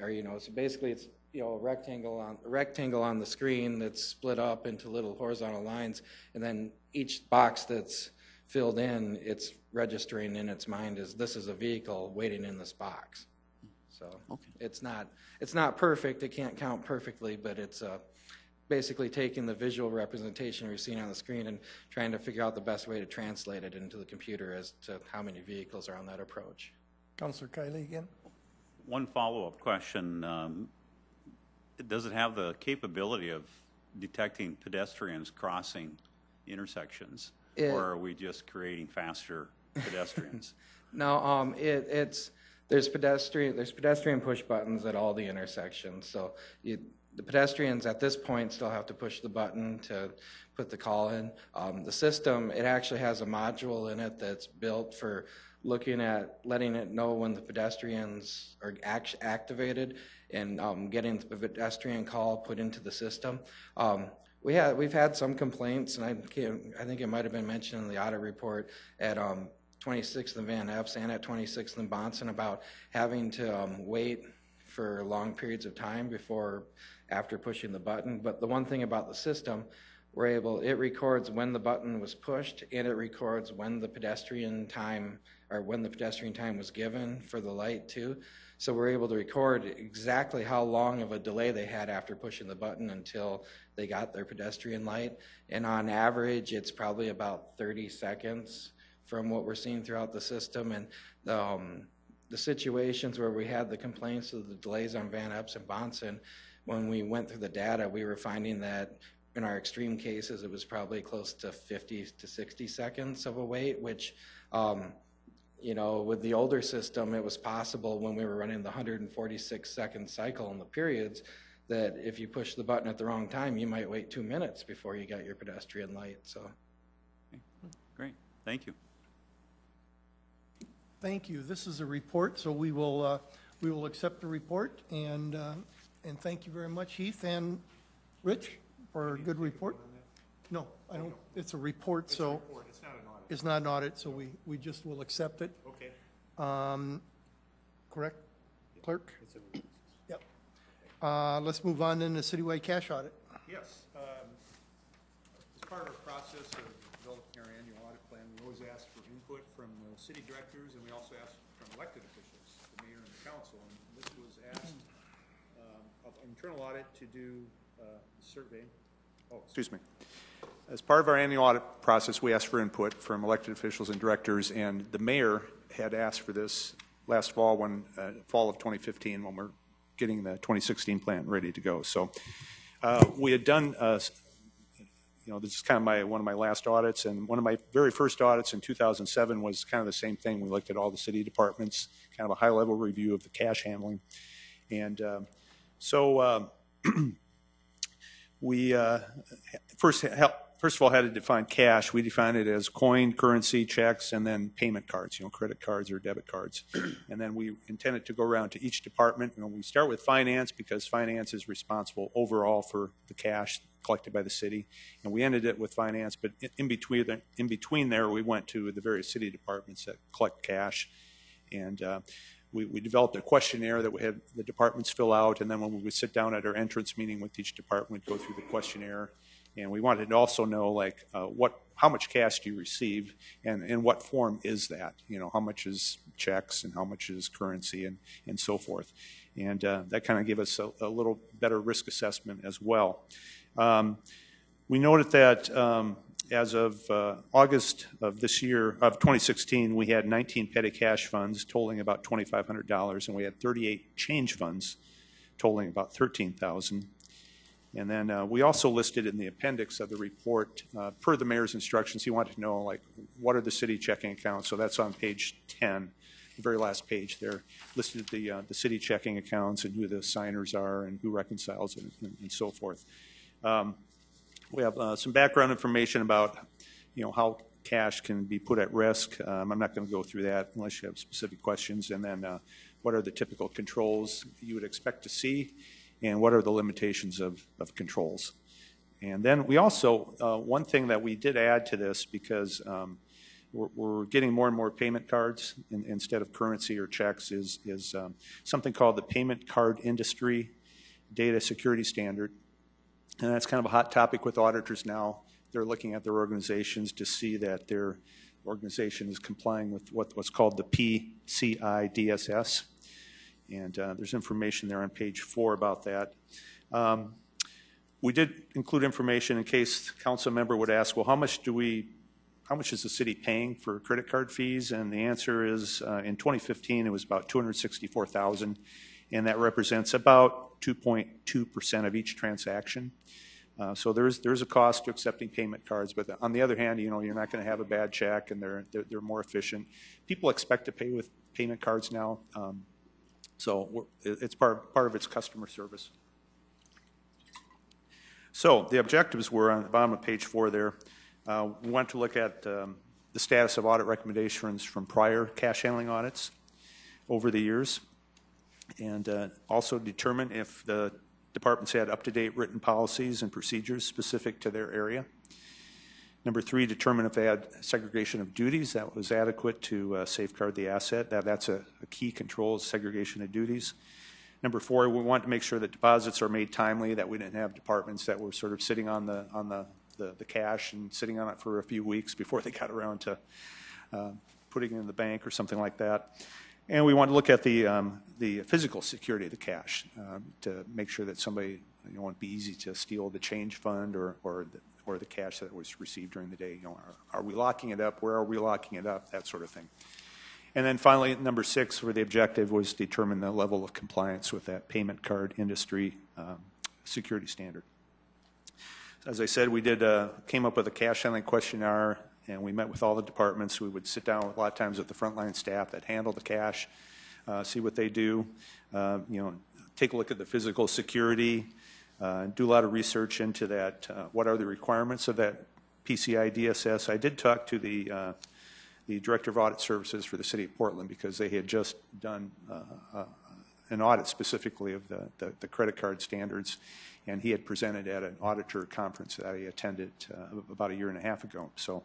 or you know, so basically it's you know a rectangle on a rectangle on the screen that's split up into little horizontal lines, and then each box that's filled in, it's registering in its mind as this is a vehicle waiting in this box. So Okay. it's not it's not perfect. It can't count perfectly, but it's uh, basically taking the visual representation we're seeing on the screen and trying to figure out the best way to translate it into the computer as to how many vehicles are on that approach. Councillor Kiley again? One follow-up question. um, Does it have the capability of detecting pedestrians crossing intersections? It- Or are we just creating faster pedestrians? No, um, it, it's, there's pedestrian, there's pedestrian push buttons at all the intersections, so you, the pedestrians at this point still have to push the button to put the call in. Um, the system, it actually has a module in it that's built for looking at, letting it know when the pedestrians are act- activated and, um, getting the pedestrian call put into the system. Um, we had, we've had some complaints, and I can't, I think it might have been mentioned in the audit report at, um, 26th and Van Eps and at 26th and Bahnson about having to um, wait for long periods of time before, after pushing the button. But the one thing about the system, we're able, it records when the button was pushed and it records when the pedestrian time, or when the pedestrian time was given for the light too. So we're able to record exactly how long of a delay they had after pushing the button until they got their pedestrian light. And on average, it's probably about 30 seconds from what we're seeing throughout the system. And um, the situations where we had the complaints of the delays on Van Eps and Bahnson, when we went through the data, we were finding that in our extreme cases, it was probably close to 50 to 60 seconds of a wait, which, um, you know, with the older system, it was possible when we were running the 146 second cycle in the periods that if you push the button at the wrong time, you might wait two minutes before you got your pedestrian light. So. Great, thank you. Thank you. This is a report, so we will, uh, we will accept the report, and, uh, and thank you very much, Heath and Rich, for a good report. No, I don't, it's a report, so. It's not an audit. It's not an audit, so we, we just will accept it. Okay. Um, Correct, clerk? Yep. Uh, Let's move on then to citywide cash audit. Yes. um, As part of our process of developing our annual audit plan, we always ask for input from the city directors, and we also ask from elected officials, the mayor and the council. And this was asked um, of internal audit to do uh, survey. Oh, excuse me. As part of our annual audit process, we ask for input from elected officials and directors, and the mayor had asked for this last fall, when, uh, fall of 2015, when we're getting the 2016 plan ready to go. So uh, we had done, uh, you know, this is kind of my, one of my last audits, and one of my very first audits in 2007 was kind of the same thing. We looked at all the city departments, kind of a high-level review of the cash handling. And um, so um, we uh, first, hel- first of all had to define cash. We define it as coin, currency, checks, and then payment cards, you know, credit cards or debit cards. And then we intended to go around to each department. Know, we start with finance because finance is responsible overall for the cash collected by the city. And we ended it with finance, but in- in between, the- in between there, we went to the various city departments that collect cash. And uh, we, we developed a questionnaire that we had the departments fill out, and then when we would sit down at our entrance meeting with each department, we'd go through the questionnaire. And we wanted to also know, like, uh, what, how much cash do you receive, and in what form is that? You know, how much is checks, and how much is currency, and, and so forth. And uh, that kind of gave us a, a little better risk assessment as well. Um, we noted that um, as of uh, August of this year, of 2016, we had 19 petty cash funds totaling about $2,500, and we had 38 change funds totaling about 13,000. And then uh, we also listed in the appendix of the report, uh, per the mayor's instructions, he wanted to know, like, what are the city checking accounts? So that's on page 10, the very last page there, listed the, uh, the city checking accounts and who the signers are and who reconciles it and, and so forth. Um, we have uh, some background information about, you know, how cash can be put at risk. Um, I'm not going to go through that unless you have specific questions. And then uh, what are the typical controls you would expect to see, and what are the limitations of, of controls? And then we also, uh, one thing that we did add to this because um, we're, getting more and more payment cards in, instead of currency or checks is, is um, something called the Payment Card Industry Data Security Standard. And that's kind of a hot topic with auditors now. They're looking at their organizations to see that their organization is complying with what, what's called the PCI DSS. And uh, there's information there on page four about that. Um, we did include information in case council member would ask, well, how much do we, how much is the city paying for credit card fees? And the answer is, uh, in 2015, it was about 264,000, and that represents about 2.2% of each transaction. Uh, So there's, there's a cost to accepting payment cards, but on the other hand, you know, you're not going to have a bad check, and they're, they're they're more efficient. People expect to pay with payment cards now, um, so it's part, part of its customer service. So the objectives were on the bottom of page four there. Uh, We want to look at um, the status of audit recommendations from prior cash handling audits over the years, and uh, also determine if the departments had up-to-date written policies and procedures specific to their area. Number three, determine if they had segregation of duties that was adequate to uh, safeguard the asset. That, that's a, a key control, segregation of duties. Number four, we want to make sure that deposits are made timely, that we didn't have departments that were sort of sitting on the, on the, the, the cash and sitting on it for a few weeks before they got around to uh, putting it in the bank or something like that. And we want to look at the, um, the physical security of the cash um, to make sure that somebody, you know, won't be easy to steal the change fund or, or, the, or the cash that was received during the day. You know, are, are we locking it up? Where are we locking it up? That sort of thing. And then finally, number six, where the objective was determine the level of compliance with that payment card industry um, security standard. As I said, we did, uh, came up with a cash handling questionnaire, and we met with all the departments. We would sit down a lot of times with the frontline staff that handle the cash, uh, see what they do, uh, you know, take a look at the physical security, uh, do a lot of research into that. Uh, what are the requirements of that PCI DSS? I did talk to the uh, the Director of Audit Services for the City of Portland because they had just done uh, an audit specifically of the, the, the credit card standards, and he had presented at an auditor conference that I attended uh, about a year and a half ago. So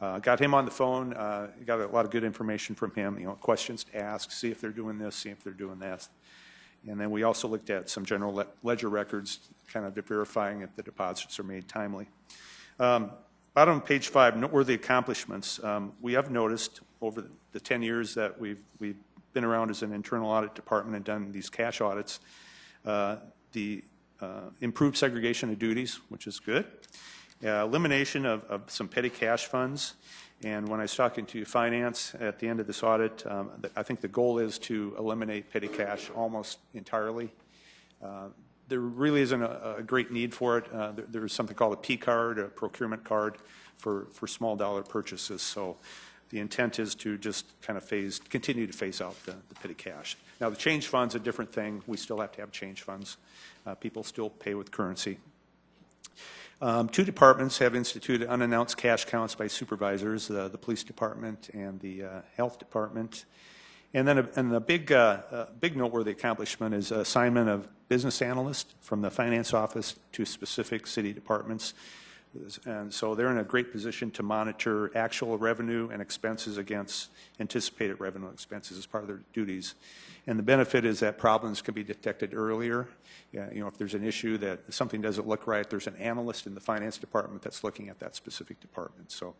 uh, got him on the phone, uh, got a lot of good information from him, you know, questions to ask, see if they're doing this, see if they're doing that. And then we also looked at some general le- ledger records, kind of verifying if the deposits are made timely. Um, Bottom of page five, noteworthy accomplishments. Um, We have noticed over the- the 10 years that we've, we've been around as an internal audit department and done these cash audits, uh, the uh, improved segregation of duties, which is good, Uh, elimination of, of some petty cash funds, and when I was talking to finance at the end of this audit, um, I think the goal is to eliminate petty cash almost entirely. Uh, There really isn't a, a great need for it. Uh, there, there's something called a P card, a procurement card for, for small dollar purchases. So the intent is to just kind of phase, continue to phase out the, the petty cash. Now, the change fund's a different thing. We still have to have change funds. Uh, people still pay with currency. Um, Two departments have instituted unannounced cash counts by supervisors, uh, the police department and the uh, health department. And then, a- and the big, uh, uh, big noteworthy accomplishment is assignment of business analyst from the finance office to specific city departments. And so they're in a great position to monitor actual revenue and expenses against anticipated revenue and expenses as part of their duties. And the benefit is that problems can be detected earlier. Yeah, You know, if there's an issue that something doesn't look right, there's an analyst in the finance department that's looking at that specific department. So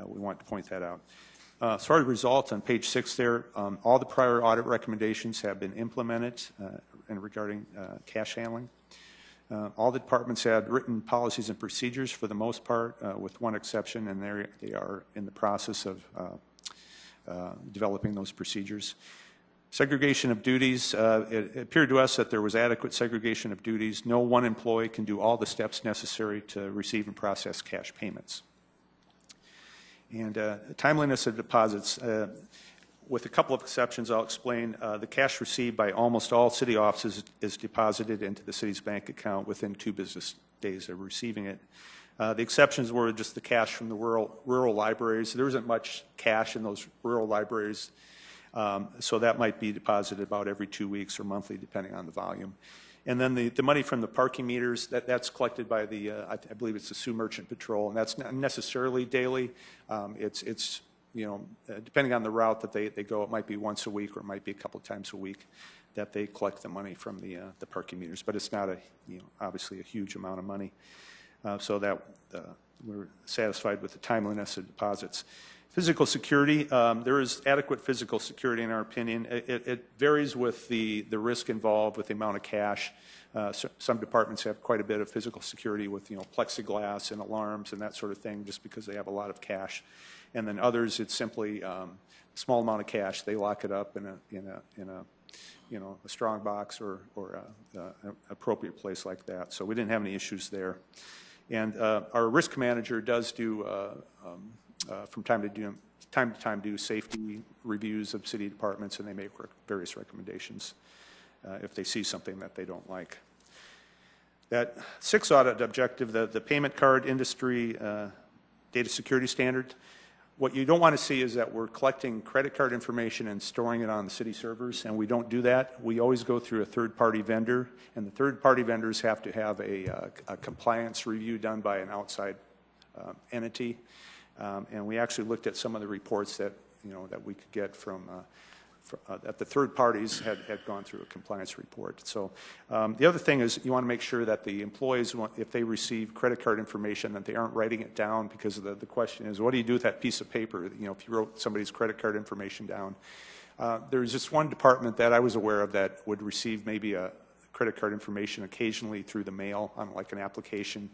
uh, we want to point that out. Uh, as results, on page six there, um, all the prior audit recommendations have been implemented uh, in regarding uh, cash handling. Uh, All the departments had written policies and procedures for the most part, uh, with one exception, and they are in the process of uh, uh, developing those procedures. Segregation of duties, uh, it appeared to us that there was adequate segregation of duties. No one employee can do all the steps necessary to receive and process cash payments. And uh, timeliness of deposits, with a couple of exceptions, I'll explain. Uh, The cash received by almost all city offices is deposited into the city's bank account within two business days of receiving it. Uh, The exceptions were just the cash from the rural, rural libraries. There isn't much cash in those rural libraries, um, so that might be deposited about every two weeks or monthly, depending on the volume. And then the, the money from the parking meters, that, that's collected by the, uh, I, I believe it's the Sioux Merchant Patrol, and that's not necessarily daily. Um, it's, it's, you know, uh, depending on the route that they, they go, it might be once a week or it might be a couple times a week that they collect the money from the, uh, the parking meters. But it's not a, you know, obviously a huge amount of money. Uh, so that, uh, we're satisfied with the timeliness of deposits. Physical security, um, there is adequate physical security in our opinion. It, it- it varies with the, the risk involved with the amount of cash. Uh, so- Some departments have quite a bit of physical security with, you know, plexiglass and alarms and that sort of thing, just because they have a lot of cash. And then others, it's simply um, a small amount of cash. They lock it up in a, in a, in a you know, a strong box or, or a, a- appropriate place like that. So we didn't have any issues there. And uh, our risk manager does do, uh, um, uh, from time to do, time to time, do safety reviews of city departments, and they make rec- various recommendations uh, if they see something that they don't like. That sixth audit objective, the, the payment card industry uh, data security standard, what you don't want to see is that we're collecting credit card information and storing it on the city servers, and we don't do that. We always go through a third-party vendor, and the third-party vendors have to have a, uh, a compliance review done by an outside um, entity. Um, And we actually looked at some of the reports that, you know, that we could get from, uh, uh, that the third parties had, had gone through a compliance report. So um, the other thing is you want to make sure that the employees, want- if they receive credit card information, that they aren't writing it down because the, the question is, what do you do with that piece of paper? You know, if you wrote somebody's credit card information down. Uh, There's just one department that I was aware of that would receive maybe a credit card information occasionally through the mail on like an application,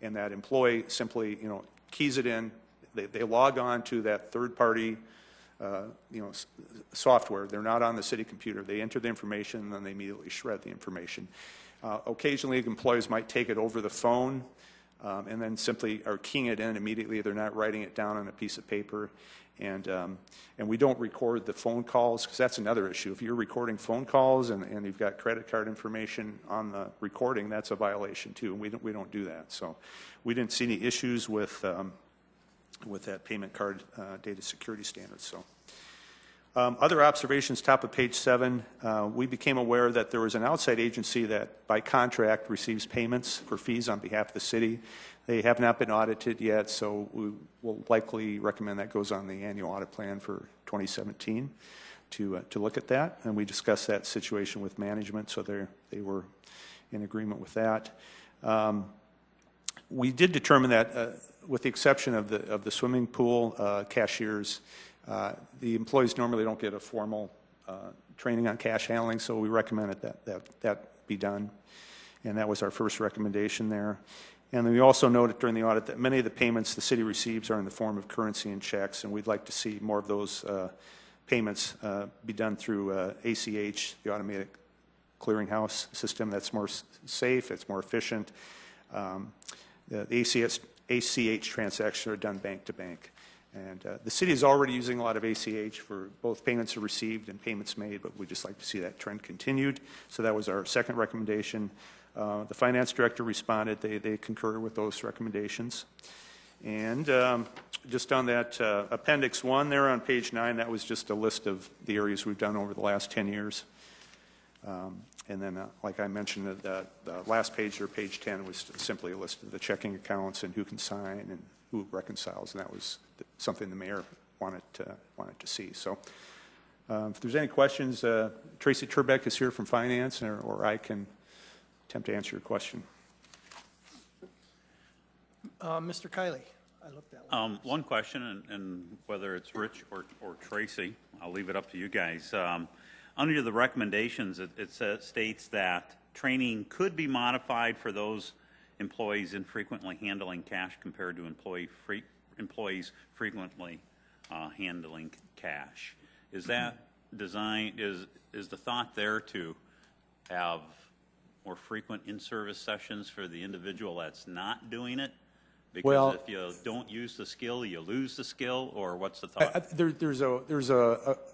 and that employee simply, you know, keys it in, they, they log on to that third-party, uh, you know, software. They're not on the city computer. They enter the information, and then they immediately shred the information. Uh, Occasionally, employees might take it over the phone, um, and then simply are keying it in immediately. They're not writing it down on a piece of paper. And, um, and we don't record the phone calls, because that's another issue. If you're recording phone calls and, and you've got credit card information on the recording, that's a violation too, and we don't, we don't do that. So we didn't see any issues with, um, with that payment card uh, data security standard, so. Um, Other observations, top of page seven, uh, we became aware that there was an outside agency that by contract receives payments for fees on behalf of the city. They have not been audited yet, so we will likely recommend that goes on the annual audit plan for 2017 to, uh, to look at that. And we discussed that situation with management, so they were in agreement with that. Um, we did determine that, uh, with the exception of the, of the swimming pool uh, cashiers, uh, the employees normally don't get a formal uh, training on cash handling, so we recommended that, that, that be done. And that was our first recommendation there. And then we also noted during the audit that many of the payments the city receives are in the form of currency and checks, and we'd like to see more of those uh, payments uh, be done through uh, ACH, the automated clearinghouse system that's more safe, it's more efficient. Um, The the ACH, ACH transactions are done bank to bank. And uh, the city is already using a lot of ACH for both payments received and payments made, but we'd just like to see that trend continued. So that was our second recommendation. Uh, The finance director responded, they they concur with those recommendations. And um, just on that uh, Appendix 1 there on page 9, that was just a list of the areas we've done over the last 10 years. Um, And then, uh, like I mentioned, the- the, the last page, or page 10, was simply a list of the checking accounts and who can sign and who reconciles, and that was something the mayor wanted to, wanted to see. So uh, if there's any questions, uh, Tracy Turbak is here from finance, or, or I can attempt to answer your question. Uh, Mr. Kiley, I looked at one. Um, One question, and- and whether it's Rich or or Tracy, I'll leave it up to you guys. Um, Under the recommendations, it it states that training could be modified for those employees infrequently handling cash compared to employee free- employees frequently uh, handling cash. Is that design, is is the thought there to have more frequent in-service sessions for the individual that's not doing it? Well- Because if you don't use the skill, you lose the skill, or what's the I- I- thought? There, there's a, there's a,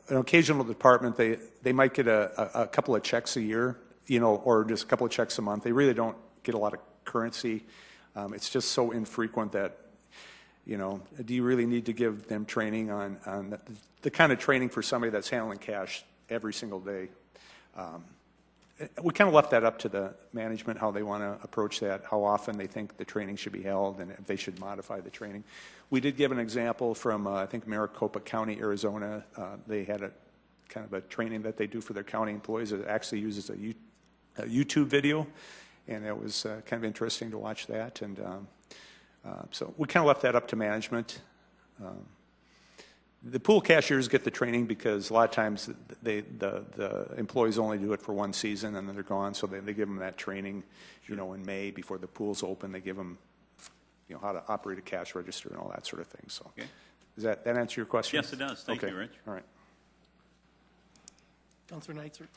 a- an occasional department, they, they might get a, a a couple of checks a year, you know, or just a couple of checks a month. They really don't get a lot of currency. Um, it's just so infrequent that, you know, do you really need to give them training on, on the, the kind of training for somebody that's handling cash every single day? Um, we kind of left that up to the management, how they want to approach that, how often they think the training should be held, and if they should modify the training. We did give an example from, uh, I think, Maricopa County, Arizona. Uh, They had a kind of a training that they do for their county employees. It actually uses a YouTube video, and it was uh, kind of interesting to watch that. And um, uh, so we kind of left that up to management. Um, The pool cashiers get the training because a lot of times they, the, the employees only do it for one season and then they're gone, so they, they give them that training, you know, in May before the pool's open, they give them, you know, how to operate a cash register and all that sort of thing, so. Okay. Does that, that answer your question? Yes, it does. Thank Okay. you, Rich. All right. Counselor Neitzert.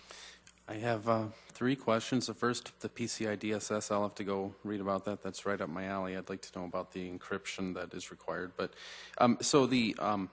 I have uh, three questions. The first, the PCI DSS, I'll have to go read about that. That's right up my alley. I'd like to know about the encryption that is required. But um, so the um,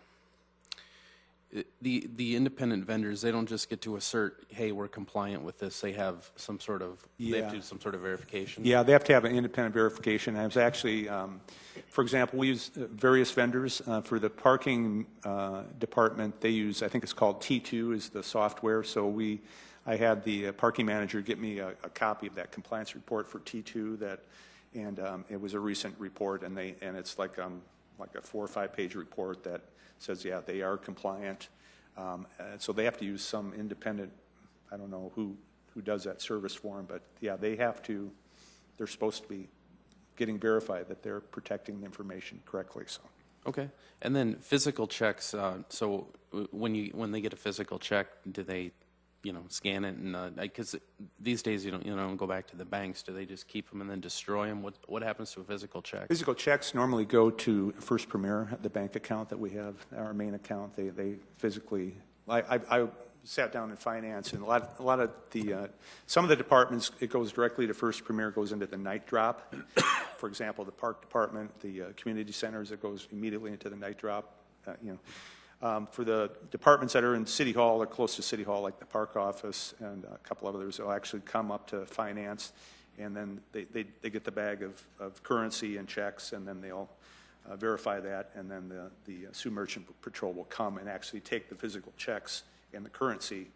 the the independent vendors, they don't just get to assert, "Hey, we're compliant with this." They have some sort of they have to do some sort of verification. Yeah, they have to have an independent verification. I was actually, um, for example, we use uh, various vendors. Uh, For the parking uh, department, they use, I think it's called T2 is the software. So we, I had the uh, parking manager get me a a copy of that compliance report for T2 that, and um, it was a recent report, and they, and it's like, um, like a four or five-page report that says, yeah, they are compliant. Um, uh, So they have to use some independent, I don't know who, who does that service for them, but yeah, they have to, they're supposed to be getting verified that they're protecting the information correctly, so. Okay. And then physical checks. Uh, so w- when you when they get a physical check, do they, you know, scan it and because these days you don't you don't go back to the banks. Do they just keep them and then destroy them? What what happens to a physical check? Physical checks normally go to First Premier, the bank account that we have, our main account. They, they physically, I, I, I sat down in finance and a lot, a lot of the, uh, some of the departments, it goes directly to First Premier, goes into the night drop. For example, the park department, the uh, community centers, it goes immediately into the night drop, uh, you know. Um, For the departments that are in City Hall or close to City Hall, like the park office and a couple of others, will actually come up to finance, and then they, they, they get the bag of, of currency and checks, and then they'll uh, verify that, and then the, the Sioux Merchant Patrol will come and actually take the physical checks and the currency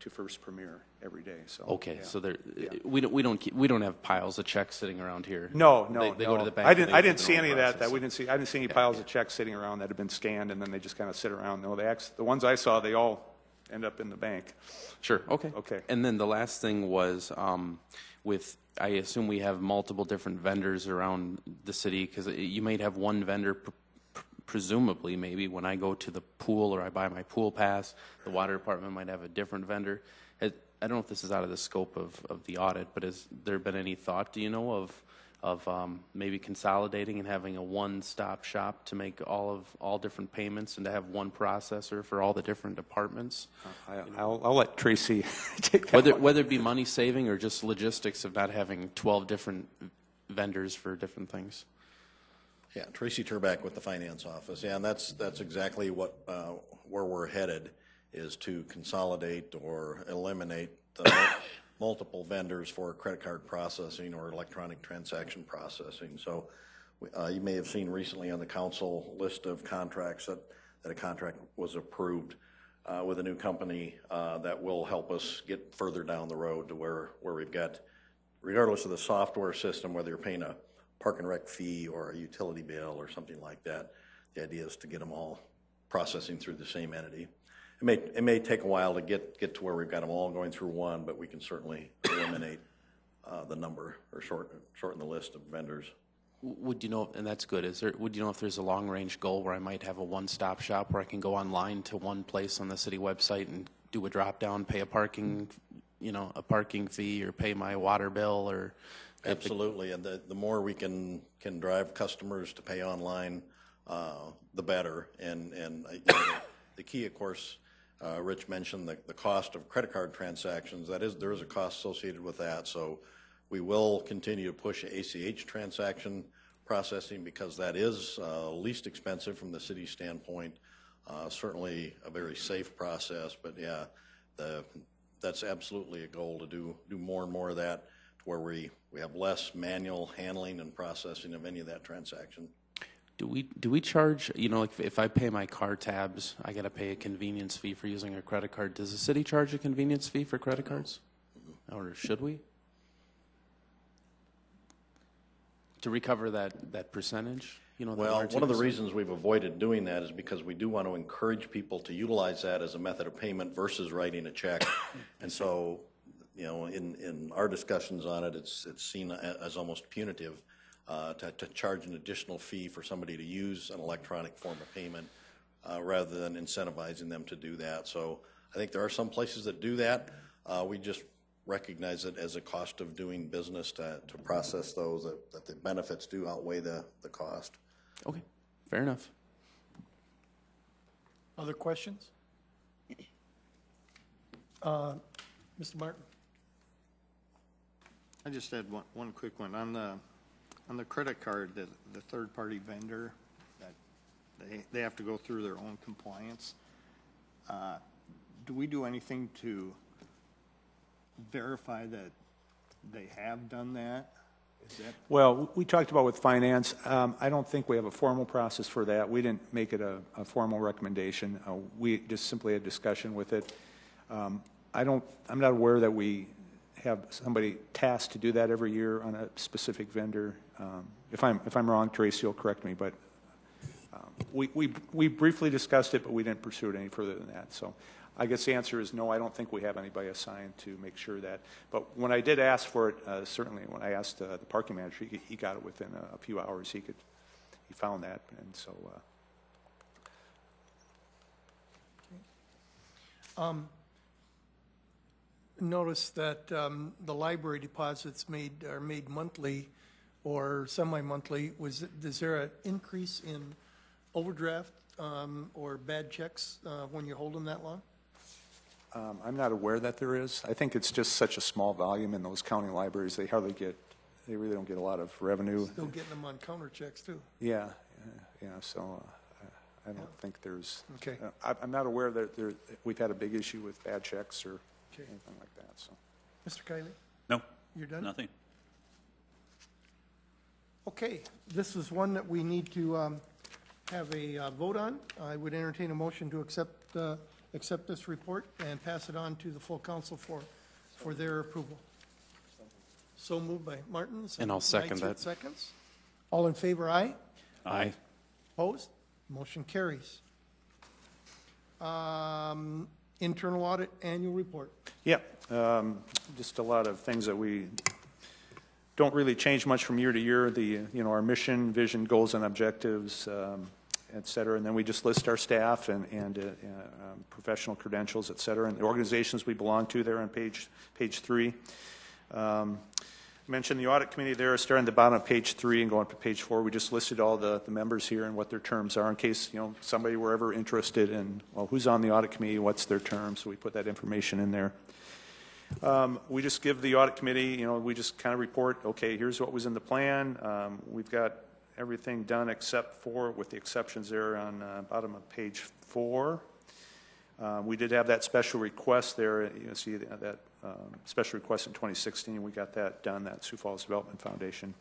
to First Premier every day, so. Okay, yeah. so there Yeah. we don't we don't keep, we don't have piles of checks sitting around here. No, no, They, go to the bank. I and didn't, they I didn't see any of that, that, process. we didn't see, I didn't see any piles of checks sitting around that had been scanned, and then they just kind of sit around. No, they act, the ones I saw, they all end up in the bank. Sure. Okay. Okay. And then the last thing was um, with I assume we have multiple different vendors around the city because you might have one vendor. Presumably, maybe when I go to the pool or I buy my pool pass, the water department might have a different vendor. I don't know if this is out of the scope of, of the audit, but has there been any thought, do you know, of of um, maybe consolidating and having a one-stop shop to make all of all different payments and to have one processor for all the different departments? I, I'll, I'll let Tracy take that Whether, one. whether it be money saving or just logistics of not having 12 different vendors for different things. Yeah, Tracy Turbak with the Finance Office. Yeah, and that's, that's exactly what, uh, where we're headed, is to consolidate or eliminate the multiple vendors for credit card processing or electronic transaction processing. So uh, you may have seen recently on the council list of contracts that, that a contract was approved uh, with a new company uh, that will help us get further down the road to where, where we've got regardless of the software system, whether you're paying a park and rec fee or a utility bill or something like that, the idea is to get them all processing through the same entity. It may, it may take a while to get, get to where we've got them all going through one, but we can certainly eliminate uh, the number or shorten, shorten the list of vendors. Would you know, and that's good, is there, would you know if there's a long-range goal where I might have a one-stop shop where I can go online to one place on the city website and do a drop-down, pay a parking, you know, a parking fee or pay my water bill or? Absolutely, and the, the more we can, can drive customers to pay online, uh, the better. And, and uh, you know, the- the key, of course, uh, Rich mentioned the, the cost of credit card transactions. That is, there is a cost associated with that. So we will continue to push ACH transaction processing because that is uh, least expensive from the city standpoint. Uh, Certainly a very safe process, but yeah, the, that's absolutely a goal to do, do more and more of that where we, we have less manual handling and processing of any of that transaction. Do we, do we charge, you know, like if I pay my car tabs, I got to pay a convenience fee for using a credit card. Does the city charge a convenience fee for credit cards? Mm-hmm. Or should we? To recover that, that percentage, you know? Well, one of the reasons we've avoided doing that is because we do want to encourage people to utilize that as a method of payment versus writing a check. And so, you know, in, in our discussions on it, it's, it's seen as almost punitive uh, to, to charge an additional fee for somebody to use an electronic form of payment uh, rather than incentivizing them to do that. So I think there are some places that do that. Uh, We just recognize it as a cost of doing business to, to process those, that, that the benefits do outweigh the, the cost. Okay, fair enough. Other questions? Uh, Mr. Martin? I just had one, one quick one. On the, on the credit card, the, the third-party vendor, that they, they have to go through their own compliance. Uh, Do we do anything to verify that they have done that? Is that, Well, we talked about with finance, um, I don't think we have a formal process for that. We didn't make it a, a formal recommendation. Uh, we just simply had discussion with it. Um, I don't, I'm not aware that we have somebody tasked to do that every year on a specific vendor. Um, if I'm, if I'm wrong, Tracy will correct me, but um, we, we, we briefly discussed it, but we didn't pursue it any further than that. So I guess the answer is no, I don't think we have anybody assigned to make sure that. But when I did ask for it, uh, certainly when I asked uh, the parking manager, he, he got it within a, a few hours. He could, he found that, and so. Uh, Notice that um, the library deposits made, are made monthly or semi-monthly. Was, is there an increase in overdraft um, or bad checks uh, when you hold them that long? um, I'm not aware that there is. I think it's just such a small volume in those county libraries. They hardly get, they really don't get a lot of revenue. Still getting them on counter checks, too. Yeah, yeah, so uh, I don't think there's. Okay. uh, I- I'm not aware that there, we've had a big issue with bad checks or Okay. anything like that, so. Mr. Kiley? No, You're done? nothing. Okay, this is one that we need to um, have a uh, vote on. I would entertain a motion to accept, uh, accept this report and pass it on to the full council for, for their approval. So moved by Martin. And I'll second Neitzert that. Seconds. All in favor, aye? Aye. Opposed? Motion carries. Um, Internal audit annual report. Yeah, um, just a lot of things that we don't really change much from year to year. The, you know, our mission, vision, goals, and objectives, um, et cetera. And then we just list our staff and, and uh, uh, um, professional credentials, et cetera, and the organizations we belong to there on page, page three. Um, Mentioned the audit committee there, starting at the bottom of page three and going to page four. We just listed all the, the members here and what their terms are in case, you know, somebody were ever interested in, well, who's on the audit committee, what's their term? So we put that information in there. Um, We just give the audit committee, you know, we just kind of report, okay, here's what was in the plan. Um, We've got everything done except for, with the exceptions there on uh, bottom of page four. Uh, We did have that special request there, you see that, um, special request in 2016, we got that done, that Sioux Falls Development Foundation.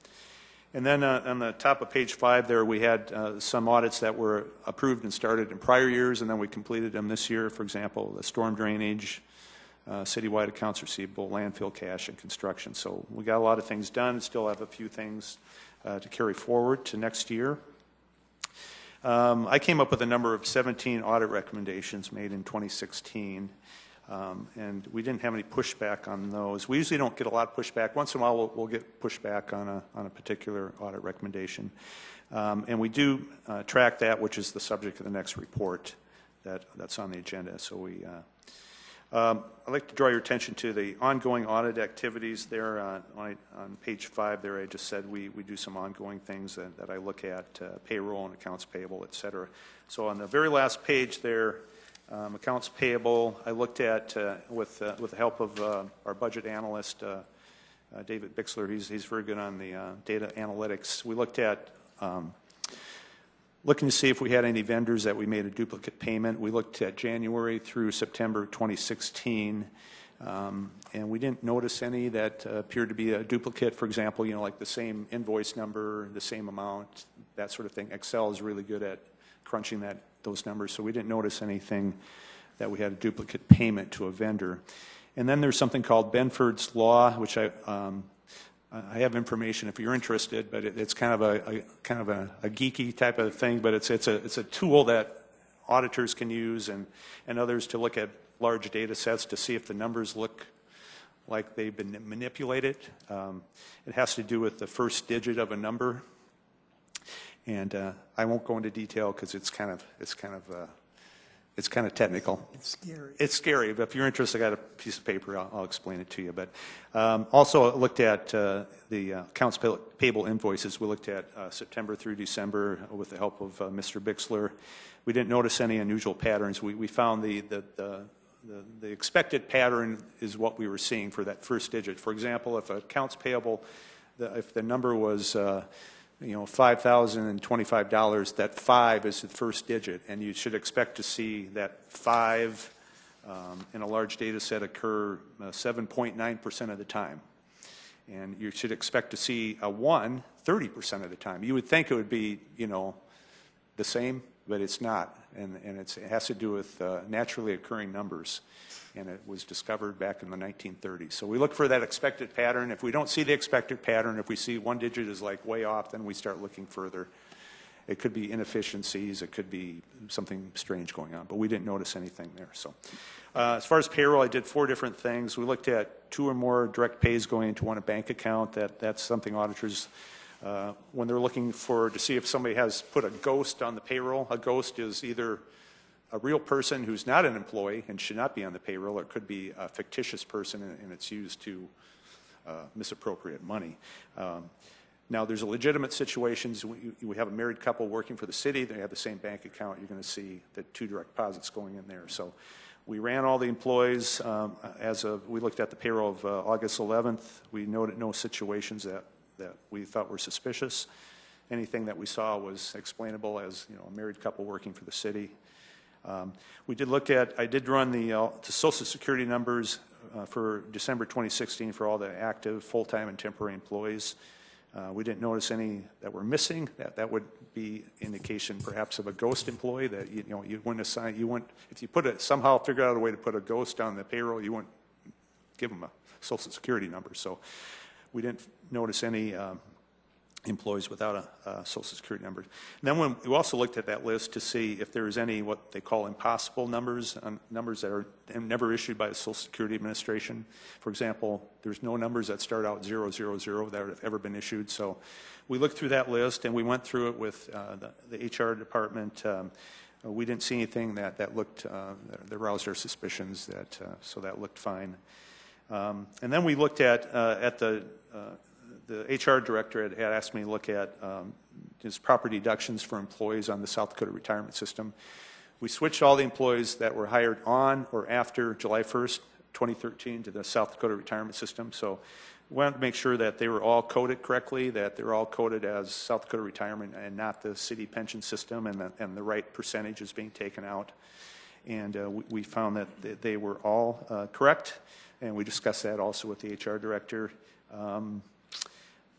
And then uh, on the top of page five there, we had uh, some audits that were approved and started in prior years, and then we completed them this year. For example, the storm drainage, uh, citywide accounts receivable, landfill cash, and construction. So we got a lot of things done, still have a few things uh, to carry forward to next year. Um, I came up with a number of 17 audit recommendations made in 2016, um, and we didn't have any pushback on those. We usually don't get a lot of pushback. Once in a while, we'll, we'll get pushback on a, on a particular audit recommendation. Um, and we do uh, track that, which is the subject of the next report that, that's on the agenda. So we, uh, um, I'd like to draw your attention to the ongoing audit activities there on, on on page five there. I just said we, we do some ongoing things that, that I look at, uh, payroll and accounts payable, et cetera. So on the very last page there, um, accounts payable, I looked at, uh, with, uh, with the help of uh, our budget analyst, uh, uh, David Bixler, he's, he's very good on the uh, data analytics. We looked at um, looking to see if we had any vendors that we made a duplicate payment. We looked at January through September 2016, um, and we didn't notice any that uh, appeared to be a duplicate. For example, you know, like the same invoice number, the same amount, that sort of thing. Excel is really good at crunching that those numbers, so we didn't notice anything that we had a duplicate payment to a vendor. And then there's something called Benford's Law, which I um, I have information if you're interested, but it, it's kind of a, a kind of a, a, geeky type of thing. But it's it's a it's a tool that auditors can use and and others to look at large data sets to see if the numbers look like they've been manipulated. Um, it has to do with the first digit of a number, and uh, I won't go into detail because it's kind of it's kind of uh, it's kind of technical. It's scary. It's scary, but if you're interested, I got a piece of paper. I'll, I'll explain it to you. But um, also looked at uh, the uh, accounts pay- payable invoices. We looked at uh, September through December with the help of uh, Mr. Bixler. We didn't notice any unusual patterns. We, we found the, the, the, the, the expected pattern is what we were seeing for that first digit. For example, if accounts payable, the, if the number was, uh, you know, five thousand and twenty-five dollars, that five is the first digit, and you should expect to see that five um, in a large data set occur uh, seven point nine percent of the time. And you should expect to see a one 30% of the time. You would think it would be, you know, the same, but it's not. And, and it has to do with uh, naturally occurring numbers. And it was discovered back in the 1930s. So we look for that expected pattern. If we don't see the expected pattern, if we see one digit is like way off, then we start looking further. It could be inefficiencies, it could be something strange going on, but we didn't notice anything there. So, uh, as far as payroll, I did four different things. We looked at two or more direct pays going into one bank account. That that's something auditors, uh, when they're looking for to see if somebody has put a ghost on the payroll. A ghost is either a real person who's not an employee and should not be on the payroll, or it could be a fictitious person and, it's used to uh, misappropriate money. Um, now, there's a legitimate situations. We, we have a married couple working for the city. They have the same bank account. You're going to see the two direct deposits going in there. So we ran all the employees um, as of, we looked at the payroll of uh, August 11th. We noted no situations that, that we thought were suspicious. Anything that we saw was explainable as, you know, a married couple working for the city. Um, we did look at, I did run the, uh, the social security numbers uh, for December 2016 for all the active, full-time, and temporary employees. Uh, we didn't notice any that were missing. That, that would be indication perhaps of a ghost employee that, you, you know, you wouldn't assign, you wouldn't, if you put it, somehow figure out a way to put a ghost on the payroll, you wouldn't give them a social security number. So we didn't notice any um, employees without a, a social security number. And then when, we also looked at that list to see if there's any what they call impossible numbers, um, numbers that are never issued by the Social Security Administration. For example, there's no numbers that start out 000 that have ever been issued. So we looked through that list and we went through it with uh, the, the, HR department. Um, we didn't see anything that, that looked, uh, that roused our suspicions, that, uh, so that looked fine. Um, and then we looked at, uh, at the uh, the HR director had, had asked me to look at um, his proper deductions for employees on the South Dakota retirement system. We switched all the employees that were hired on or after July 1st, 2013 to the South Dakota retirement system. So we wanted to make sure that they were all coded correctly, that they were all coded as South Dakota retirement and not the city pension system, and the, and the right percentage is being taken out. And uh, we, we, found that they were all uh, correct, and we discussed that also with the HR director. Um,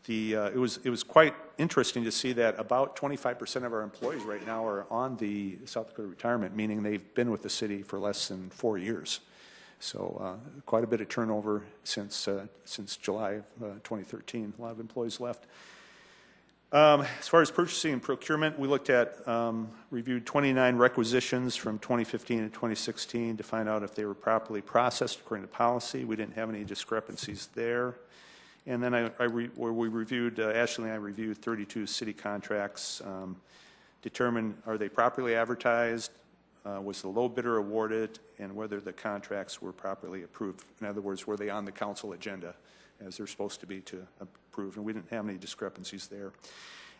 the, uh, it, was, it was quite interesting to see that about 25% of our employees right now are on the South Dakota retirement, meaning they've been with the city for less than four years. So uh, quite a bit of turnover since, uh, since July of uh, 2013. A lot of employees left. Um, as far as purchasing and procurement, we looked at, um, reviewed 29 requisitions from 2015 and 2016 to find out if they were properly processed according to policy. We didn't have any discrepancies there. And then I, I re, where we reviewed, uh, Ashley and I reviewed 32 city contracts, um, are they properly advertised, uh, was the low bidder awarded, and whether the contracts were properly approved. In other words, were they on the council agenda as they're supposed to be to approve? And we didn't have any discrepancies there.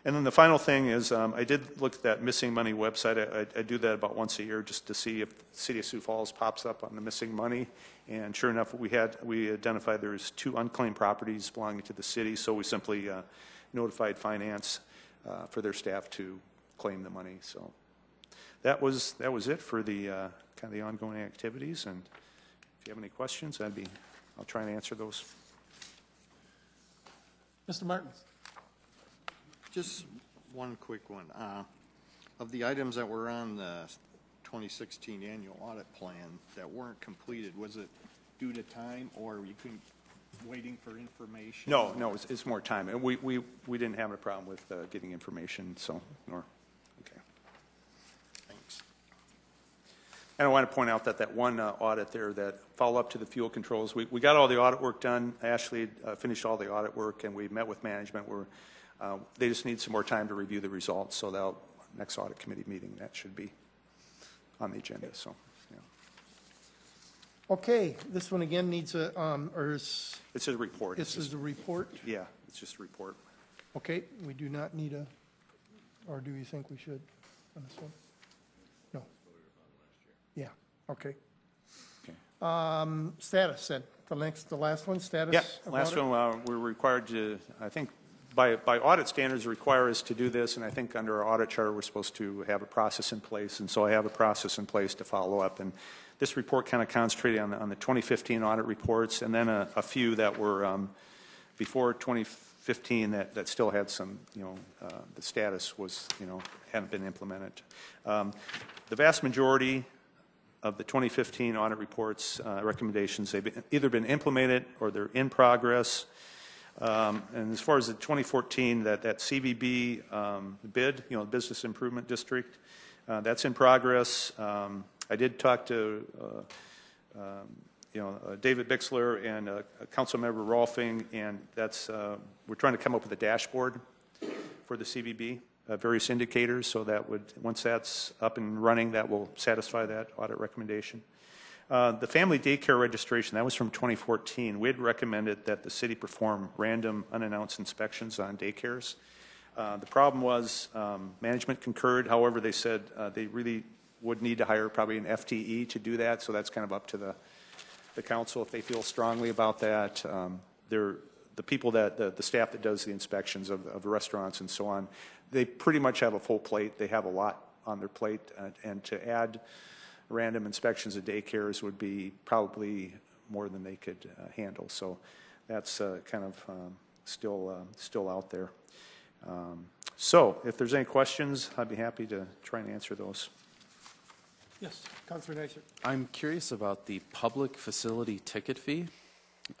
And then the final thing is, um, I did look at that missing money website. I, I, I, do that about once a year just to see if the City of Sioux Falls pops up on the missing money. And sure enough, we had we identified there's two unclaimed properties belonging to the city, so we simply uh, notified finance uh, for their staff to claim the money. So that was that was it for the uh, kind of the ongoing activities. And if you have any questions, I'd be I'll try and answer those. Mr. Martins. Just one quick one. Uh, Of the items that were on the 2016 annual audit plan that weren't completed, was it due to time or you couldn't, waiting for information? No, no, it's, it's more time. And we, we, we didn't have a problem with uh, getting information, so, nor, okay. Thanks. And I want to point out that that one uh, audit there, that follow-up to the fuel controls, we, we got all the audit work done. Ashley uh, finished all the audit work, and we met with management. We're, uh, they just need some more time to review the results, so that next audit committee meeting, that should be on the agenda, so, yeah. Okay, this one again needs a, um, or is, It's a report. this is just- a report? Yeah, it's just a report. Okay, we do not need a, or do you think we should on this one? No. Yeah, okay. Okay. Um, Status then, the next, the last one, status? Yeah, of last audit? one, uh, we're required to, I think, by, by audit standards require us to do this, and I think under our audit charter, we're supposed to have a process in place, and so I have a process in place to follow up. And this report kind of concentrated on, the- on the 2015 audit reports, and then a, a few that were um, before 2015 that, that still had some, you know, uh, the status was, you know, hadn't been implemented. Um, The vast majority of the 2015 audit reports, uh, recommendations, they've either been implemented or they're in progress. Um, And as far as the 2014, that, that CVB um, bid, you know, Business Improvement District, uh, that's in progress. Um, I did talk to, uh, um, you know, uh, David Bixler and uh, Councilmember Rolfing, and that's, uh, we're trying to come up with a dashboard for the CVB, uh, various indicators, so that would, once that's up and running, that will satisfy that audit recommendation. Uh, The family daycare registration, that was from 2014. We had recommended that the city perform random unannounced inspections on daycares. Uh, The problem was, um, management concurred, however, they said uh, they really would need to hire probably an FTE to do that, so that's kind of up to the, the council if they feel strongly about that. Um, the people that, the, the staff that does the inspections of, of restaurants and so on, they pretty much have a full plate. They have a lot on their plate, uh, and to add random inspections of daycares would be probably more than they could uh, handle. So that's uh, kind of um, still, uh, still out there. Um, So if there's any questions, I'd be happy to try and answer those. Yes, Councilor Neitzert. I'm curious about the public facility ticket fee.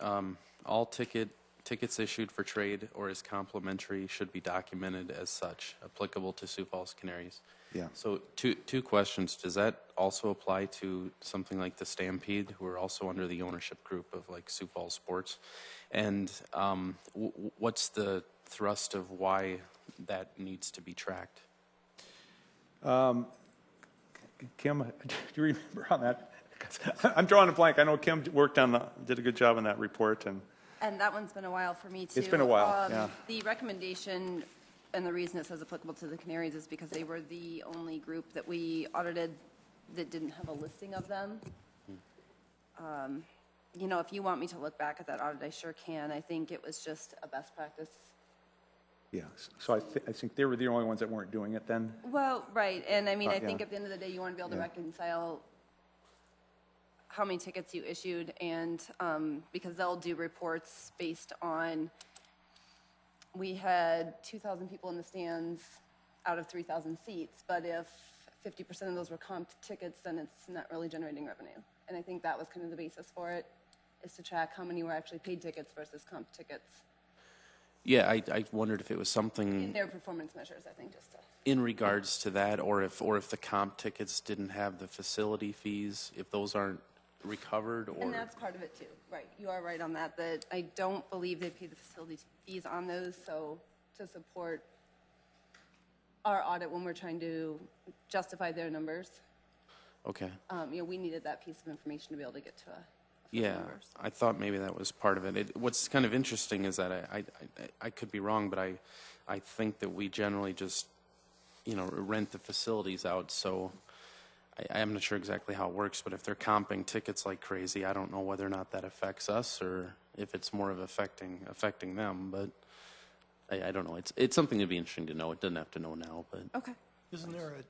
Um, All ticket, tickets issued for trade or as complimentary should be documented as such, applicable to Sioux Falls Canaries. Yeah. So two, two questions. Does that also apply to something like the Stampede, who are also under the ownership group of like Sioux Falls Sports? And um, w- w- what's the thrust of why that needs to be tracked? Kim, do you remember on that? I'm drawing a blank. I know Kim worked on, the did a good job on that report, and, And that one's been a while for me, too. It's been a while, Um, yeah. The recommendation, and the reason it says applicable to the Canaries is because they were the only group that we audited that didn't have a listing of them. Um, You know, if you want me to look back at that audit, I sure can. I think it was just a best practice. yeah. So I, thi- I think they were the only ones that weren't doing it then. Well, right, and I mean, Uh, I think yeah. at the end of the day, you want to be able to Yeah. reconcile how many tickets you issued, and, um, because they'll do reports based on, we had 2,000 people in the stands out of 3,000 seats, but if 50% of those were comped tickets, then it's not really generating revenue. And I think that was kind of the basis for it, is to track how many were actually paid tickets versus comp tickets. Yeah, I, I wondered if it was something In their performance measures, I think, just to. in regards to that, or if, or if the comp tickets didn't have the facility fees, if those aren't recovered, or? And that's part of it too, right. You are right on that, that I don't believe they pay the facility fees on those, so to support our audit when we're trying to justify their numbers, Okay. um, you know, we needed that piece of information to be able to get to a. a Yeah, numbers. I thought maybe that was part of it. it. What's kind of interesting is that I, I, I- I could be wrong, but I, I think that we generally just, you know, rent the facilities out, so I, I'm not sure exactly how it works, but if they're comping tickets like crazy, I don't know whether or not that affects us or if it's more of affecting, affecting them, but I, I don't know. It's, it's something that'd be interesting to know. It doesn't have to know now, but. Okay. Isn't there a,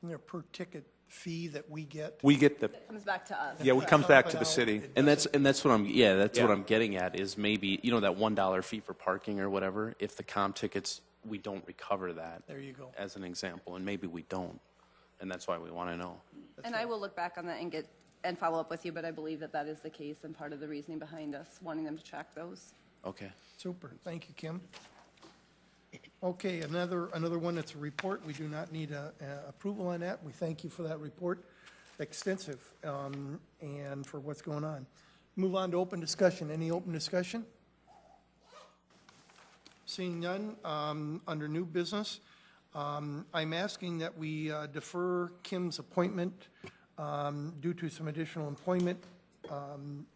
isn't there a per ticket fee that we get? We get the, It comes back to us. yeah, it comes back to the city. And that's and that's what I'm yeah that's what Yeah. I'm getting at is maybe you know that one dollar fee for parking or whatever if the comp tickets we don't recover that There you go. as an example and maybe we don't and that's why we want to know And I will look back on that and get, and follow up with you, but I believe that that is the case and part of the reasoning behind us wanting them to track those. okay Super, thank you, Kim. Okay, another, another one that's a report, we do not need a, a approval on that, we thank you for that report, extensive, um, and for what's going on. Move on to open discussion, any open discussion? Seeing none, um, under new business, um, I'm asking that we uh, defer Kim's appointment, um, due to some additional employment, um,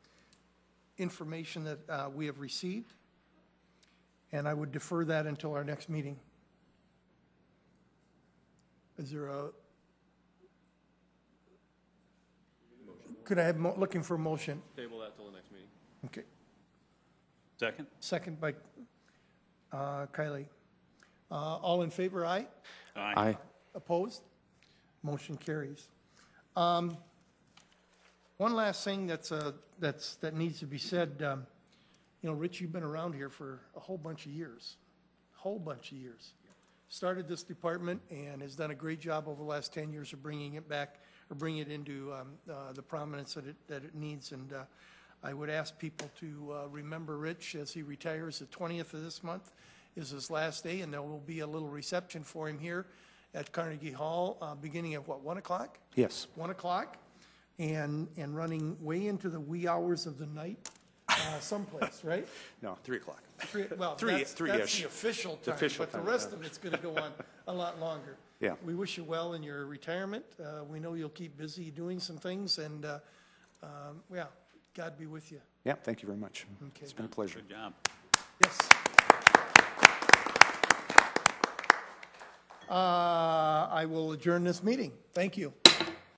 information that, uh, we have received and I would defer that until our next meeting. Is there a? Could I have, mo- looking for a motion? Table that till the next meeting. Okay. Second? Second by uh, Kiley. Uh, All in favor, aye? Aye. Opposed? Motion carries. Um, One last thing that's, uh, that's, that needs to be said, um, you know, Rich, you've been around here for a whole bunch of years, whole bunch of years. Started this department and has done a great job over the last 10 years of bringing it back, or bringing it into um, uh, the prominence that it, that it needs. And uh, I would ask people to uh, remember Rich as he retires. The 20th of this month is his last day, and there will be a little reception for him here at Carnegie Hall, uh, beginning at what, 1 o'clock? Yes. 1 o'clock, and, and running way into the wee hours of the night uh, someplace, right? No, 3 o'clock. Three, well, Three- that's, that's three-ish. the official The time, official but the time, rest yeah. of it's gonna go on a lot longer. Yeah. We wish you well in your retirement. Uh, we know you'll keep busy doing some things, and, uh, um, yeah, God be with you. Yeah, thank you very much. Okay. It's been a pleasure. Good job. Yes. Uh, I will adjourn this meeting. Thank you.